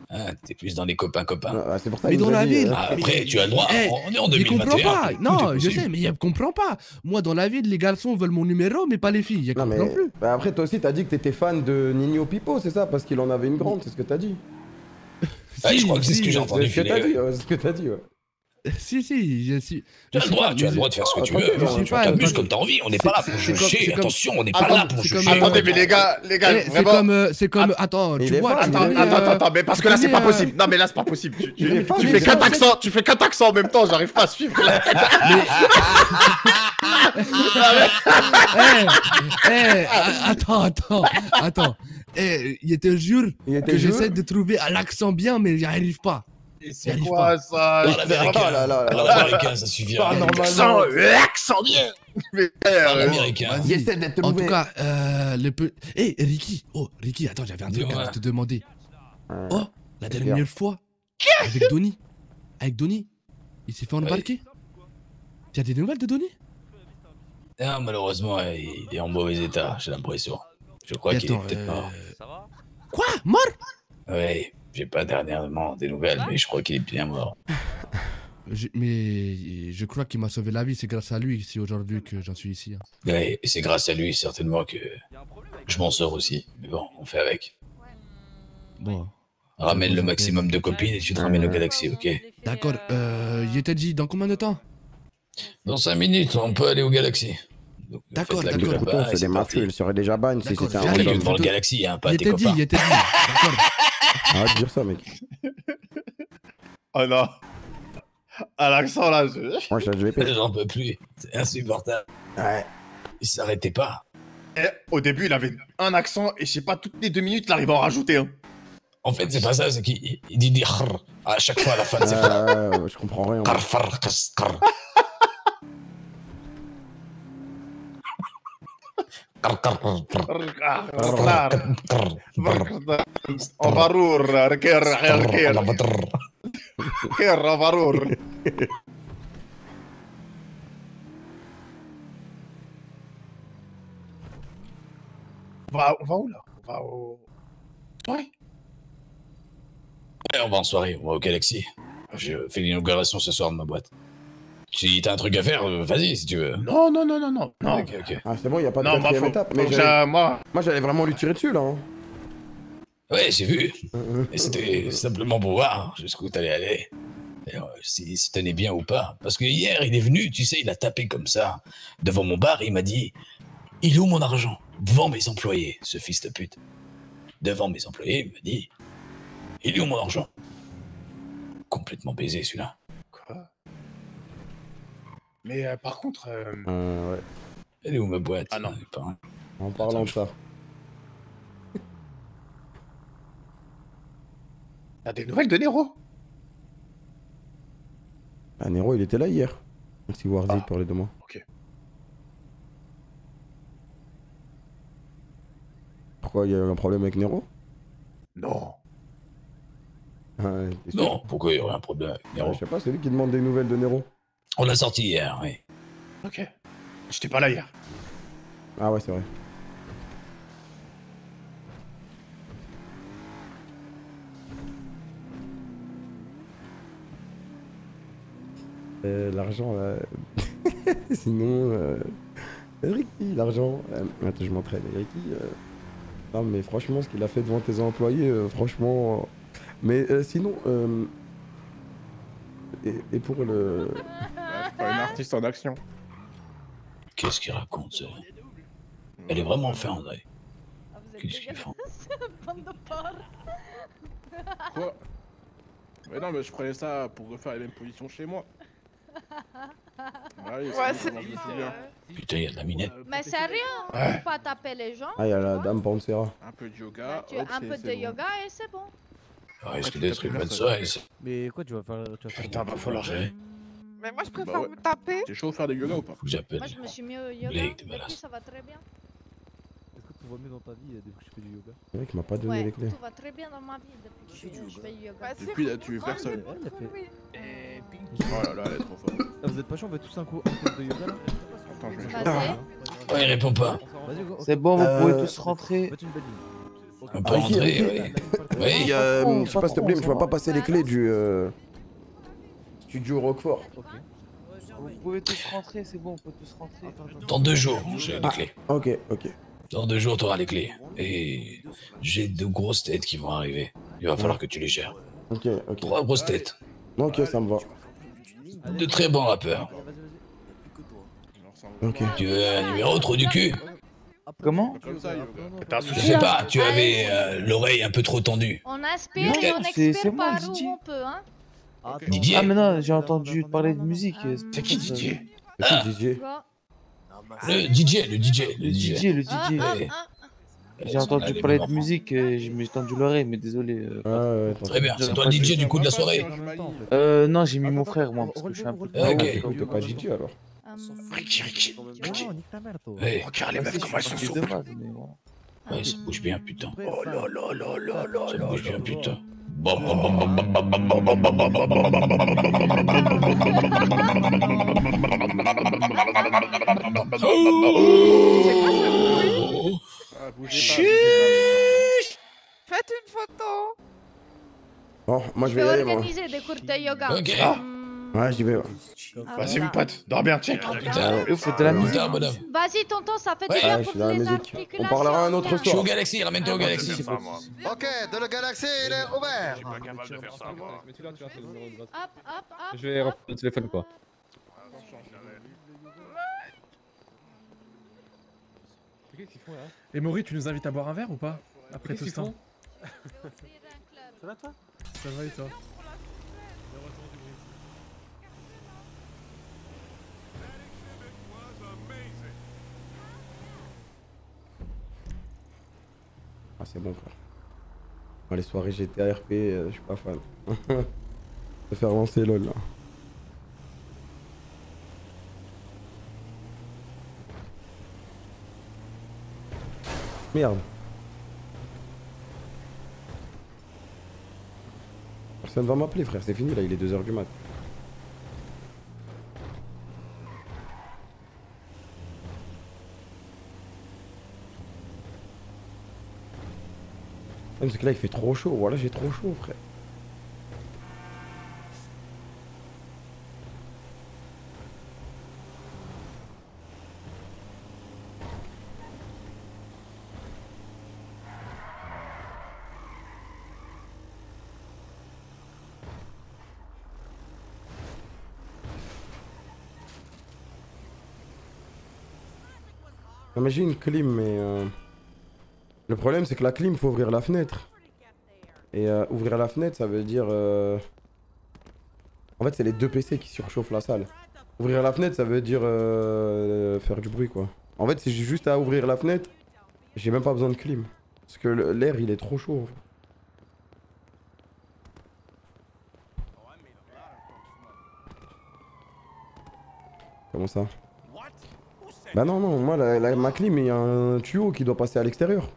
Ah, T'es plus dans les copains-copains. Ah, c'est pour ça Mais dans la dit, ville. Ah, après, tu as le droit. Eh, on est en Il 2021. comprend pas. Non, je sais, mais il comprend pas. Moi, dans la ville, les garçons veulent mon numéro, mais pas les filles. Il Non, comprend mais. plus. Bah, après, toi aussi, t'as dit que t'étais fan de Nino Pipo, c'est ça? Parce qu'il en avait une grande, c'est ce que t'as dit. Ah, je Si, crois que c'est ce que si, j'ai C'est entendu ce que filer. t'as ouais. dit, ouais, c'est ce que t'as dit, ouais. Si, si, je suis. Tu as je le droit, pas- tu as le droit de faire ce que Ah, tu veux. Tu je pas, t'amuses comme t'as envie. On n'est c'est- pas là pour c'est juger. c'est Attention, on n'est pas là pour c'est juger. comme- Attendez, mais les gars, les gars, Eh, c'est vraiment. comme, euh, c'est comme, attends, tu vois, Attends, attends, euh, attends, mais parce que là, c'est pas euh, possible. Non, mais là, c'est pas possible. Tu, fais quatre accents, tu fais quatre accents en même temps, j'arrive pas à suivre. là. Eh, eh, a- attends, attends, attends. Eh, il te jure que j'essaie de trouver l'accent bien, mais j'y arrive C'est quoi ça? Oh américain. là là là Parle là. américain, ça suffira. Pas normalement. Accent, l'accent bien. Mais, Parle euh, américain. Vas-y. Il essaie d'être En tout cas, euh, le peu. Eh, Ricky, oh, Ricky, attends, j'avais un truc à te demander. Ouais. Oh, la dernière fois, avec Donny, avec Donny, il s'est fait embarquer. Tu as des nouvelles de Donny Ah, malheureusement, il est en mauvais état, j'ai l'impression. Je crois qu'il est peut-être euh, mort. Quoi? Mort? Oui, j'ai pas dernièrement des nouvelles, mais je crois qu'il est bien mort. Je- Mais je crois qu'il m'a sauvé la vie, c'est grâce à lui si aujourd'hui que j'en suis ici. hein. Ouais, et c'est grâce à lui, certainement, que je m'en sors aussi. Mais bon, on fait avec. Bon. Ramène le maximum de copines et tu te ramènes au Galaxy, ok D'accord, euh, il était dit dans combien de temps? Dans 5 minutes, on peut aller au Galaxy. D'accord, d'accord. et c'est des mafieux, il serait déjà bagne si c'était un random. devant le Galaxy, hein, pas Il était dit, il était dit. D'accord. Arrête de dire ça, mec. Oh non. À l'accent là, je... Moi, je vais péter. J'en peux plus, c'est insupportable. Ouais. Il s'arrêtait pas. Eh, au début, il avait un accent et je sais pas, toutes les deux minutes, il arrive à en rajouter un. En fait, c'est pas ça, c'est qu'il il- il dit des rrr à chaque fois à la fin de ses phrases. Euh, ouais, je comprends rien. On va, où là On va au. Ouais. Ouais, on va en soirée, on va au Galaxy. Je fais l'inauguration ce soir de ma boîte. Si t'as un truc à faire, euh, vas-y si tu veux. Non, non, non, non, non. non. Ok, ok. Ah, c'est bon, il n'y a pas de Non, moi, quatrième faut, étape. Mais moi, moi, j'allais vraiment lui tirer dessus, là. hein. Ouais, j'ai vu. Et c'était simplement pour voir jusqu'où t'allais aller. Et, euh, si si tenait bien ou pas. Parce que hier, il est venu, tu sais, il a tapé comme ça devant mon bar il m'a dit Il est où mon argent? Devant mes employés, ce fils de pute. Devant mes employés, il m'a dit Il est où mon argent? Complètement baisé celui-là. Mais euh, par contre, euh, Euh, ouais. Elle est où ma boîte? Ah non. Elle est pas- En parlant de ça. t'as des nouvelles de Nero? Ah, Nero, il était là hier. Merci Warzy Ah. pour parler de moi. Ok. Pourquoi il y a eu un problème avec Nero? Non. Ah, Non, pourquoi il y aurait un problème avec Ouais, Nero? Je sais pas, c'est lui qui demande des nouvelles de Nero. On l'a sorti hier, oui. Ok. J'étais pas là hier. Ah ouais, c'est vrai. Euh, l'argent là. Sinon, euh... Ricky, l'argent. Euh, attends, je m'entraîne. Ricky, euh... non mais franchement, ce qu'il a fait devant tes employés, euh, franchement. euh, Mais euh, sinon, euh... et, et pour le. Pas une artiste en action. Qu'est-ce qu'il raconte, ça? Elle est vraiment fin, André. Ah, Qu'est-ce qu'ils font? Bande de porcs. Quoi? Mais non, mais je prenais ça pour refaire les mêmes positions chez moi. Ouais, Ouais, c'est c'est souviens. Putain, il y a de la minette. Mais sérieux Ouais. Faut pas taper les gens. Ah, il y a la dame Pansera. Un peu de Bah, yoga. tu hop, un c'est- peu c'est de bon. yoga et c'est bon. Ça risque tu d'être une bonne soirée. ça. Mais quoi, tu vas faire. Tu vas faire Putain, va falloir gérer. Mais moi, je Bah préfère ouais. me taper. T'es chaud faire des yoga ou pas Faut que j'appelle. Moi, je me suis mis au yoga. Depuis, ça va très bien. Est-ce que tout va mieux dans ta vie euh, depuis que je fais du yoga Le mec m'a pas donné Ouais, les clés. tout va très bien dans ma vie depuis que je, fais- du yoga. Depuis là, tu veux reprends personne. fait- oui. Oh là là, elle est trop forte. Ah, vous êtes pas chaud, on fait tous un coup, de yoga là Attends, je vais. Ouais, il répond pas. C'est bon, vous Euh, pouvez tous rentrer. On peut Ricky, rentrer, oui. Oui. Et, euh, Pas trop, je sais pas pas s'il te plaît, mais tu vas va. pas passer les clés du euh, studio Roquefort. Ok. Vous pouvez tous rentrer, c'est bon, on peut tous rentrer. Dans deux jours, j'ai les clés. Ok, ok. Dans deux jours, t'auras les clés. Et j'ai de grosses têtes qui vont arriver. Il va falloir que tu les gères. Ok, ok. Trois grosses têtes. Ok, ça me va. De très bons rappeurs. Vas-y, vas-y. Ok. Tu veux un numéro trop du cul? Comment. T'as un Je souci sais pas, tu avais euh, l'oreille un peu trop tendue. On inspire Non, et on expire moi, par où Didier. on peut, hein. Didier Ah, mais non, j'ai entendu parler de musique. euh, C'est qui Didier Ah. DJ Go. Le DJ, le DJ, le Le DJ. Le Ah, DJ. ah, ah. J'ai entendu parler de musique, euh, je me suis tendu l'oreille, mais désolé. euh, Ah ouais. Très bien, c'est toi le DJ du coup de la soirée. Euh, non, j'ai mis mon frère, moi, parce que je suis un peu. Ah, ok. T'es pas DJ alors Hum, Ricky, Ricky, Ricky. Non, nique ta mère, toi. Ouais, Regarde les meufs comment elles sont souples. ouais, ça bouge bien, putain. Oh là là là là là Ça là bouge là. bien, putain. Ah, bougez pas, Faites une photo Bon, moi je vais y aller, moi. organiser des cours de yoga. Ok. Ah. Ouais, j'y vais. ouais. Vas-y, mon pote, dors bien, check. Il faut de la musique. madame. Vas-y, tonton, ça fait Ouais. du bien Ouais, je pour suis dans la les musique. articulations. On parlera un autre Je suis soir. au Galaxy, ramène-toi au Galaxy. Ok, de le Galaxy, il est ouvert. Hop, hop, hop. Je vais reprendre le téléphone quoi. Qu'est-ce qu'ils font là Et Maury, tu nous invites à boire un verre ou pas Après Qu'est-ce tout ce temps Ça va toi? Ça va et toi? Ah, c'est bon, frère. Les soirées GTA RP, euh, je suis pas fan. vais faire lancer LOL là. Merde. Personne va m'appeler, frère, c'est fini là, il est 2h du mat. Parce que là il fait trop chaud, voilà j'ai trop chaud frère. Non, mais j'ai une clim mais... euh, Le problème c'est que la clim faut ouvrir la fenêtre. Et euh, ouvrir la fenêtre, ça veut dire. euh, En fait, c'est les deux PC qui surchauffent la salle. Ouvrir la fenêtre, ça veut dire euh, faire du bruit, quoi. En fait, si j'ai juste à ouvrir la fenêtre, j'ai même pas besoin de clim. Parce que l'air, il est trop chaud. Comment ça? Bah non, non, moi, ma clim, il y a un tuyau qui doit passer à l'extérieur.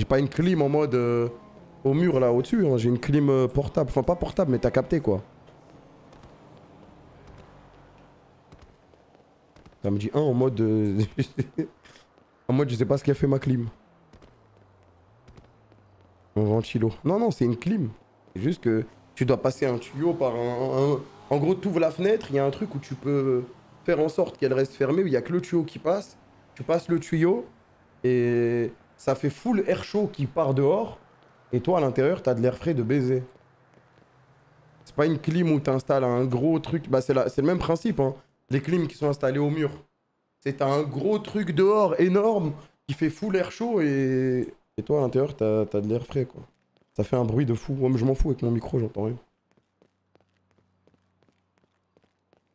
J'ai pas une clim en mode euh, au mur là au-dessus, hein. j'ai une clim euh, portable. Enfin, pas portable, mais t'as capté quoi. Ça me dit 1 en mode. euh, en mode, je sais pas ce qu'a fait ma clim. Mon ventilo. Non, non, c'est une clim. C'est juste que tu dois passer un tuyau par un. un- En gros, tu ouvres la fenêtre, il y a un truc où tu peux faire en sorte qu'elle reste fermée, où il y a que le tuyau qui passe. Tu passes le tuyau et ça fait full air chaud qui part dehors. Et toi, à l'intérieur, t'as de l'air frais de baiser. C'est pas une clim où t'installes un gros truc. Bah, c'est le même principe, hein. Les clims qui sont installés au mur. C'est un gros truc dehors énorme qui fait full air chaud et. Et toi, à l'intérieur, t'as t'as de l'air frais, quoi. Ça fait un bruit de fou. Je m'en fous avec mon micro, j'entends rien.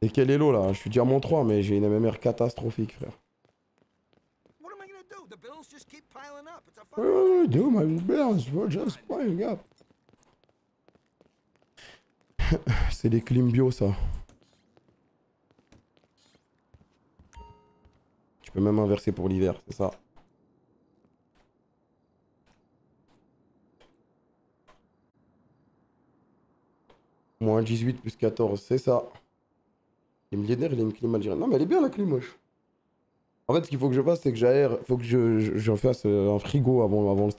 Et quel est l'eau là? Je suis diamant 3, mais j'ai une MMR catastrophique, frère. Do my we're just. C'est les clims bio, ça. Tu peux même inverser pour l'hiver, c'est ça. Moins 18 plus 14, c'est ça. Les millénaires, il a une clim algérienne. Non, mais elle est bien la clim, wesh. En fait, ce qu'il faut que je fasse, c'est que j'aère. Faut que je, fasse euh, un frigo avant, avant le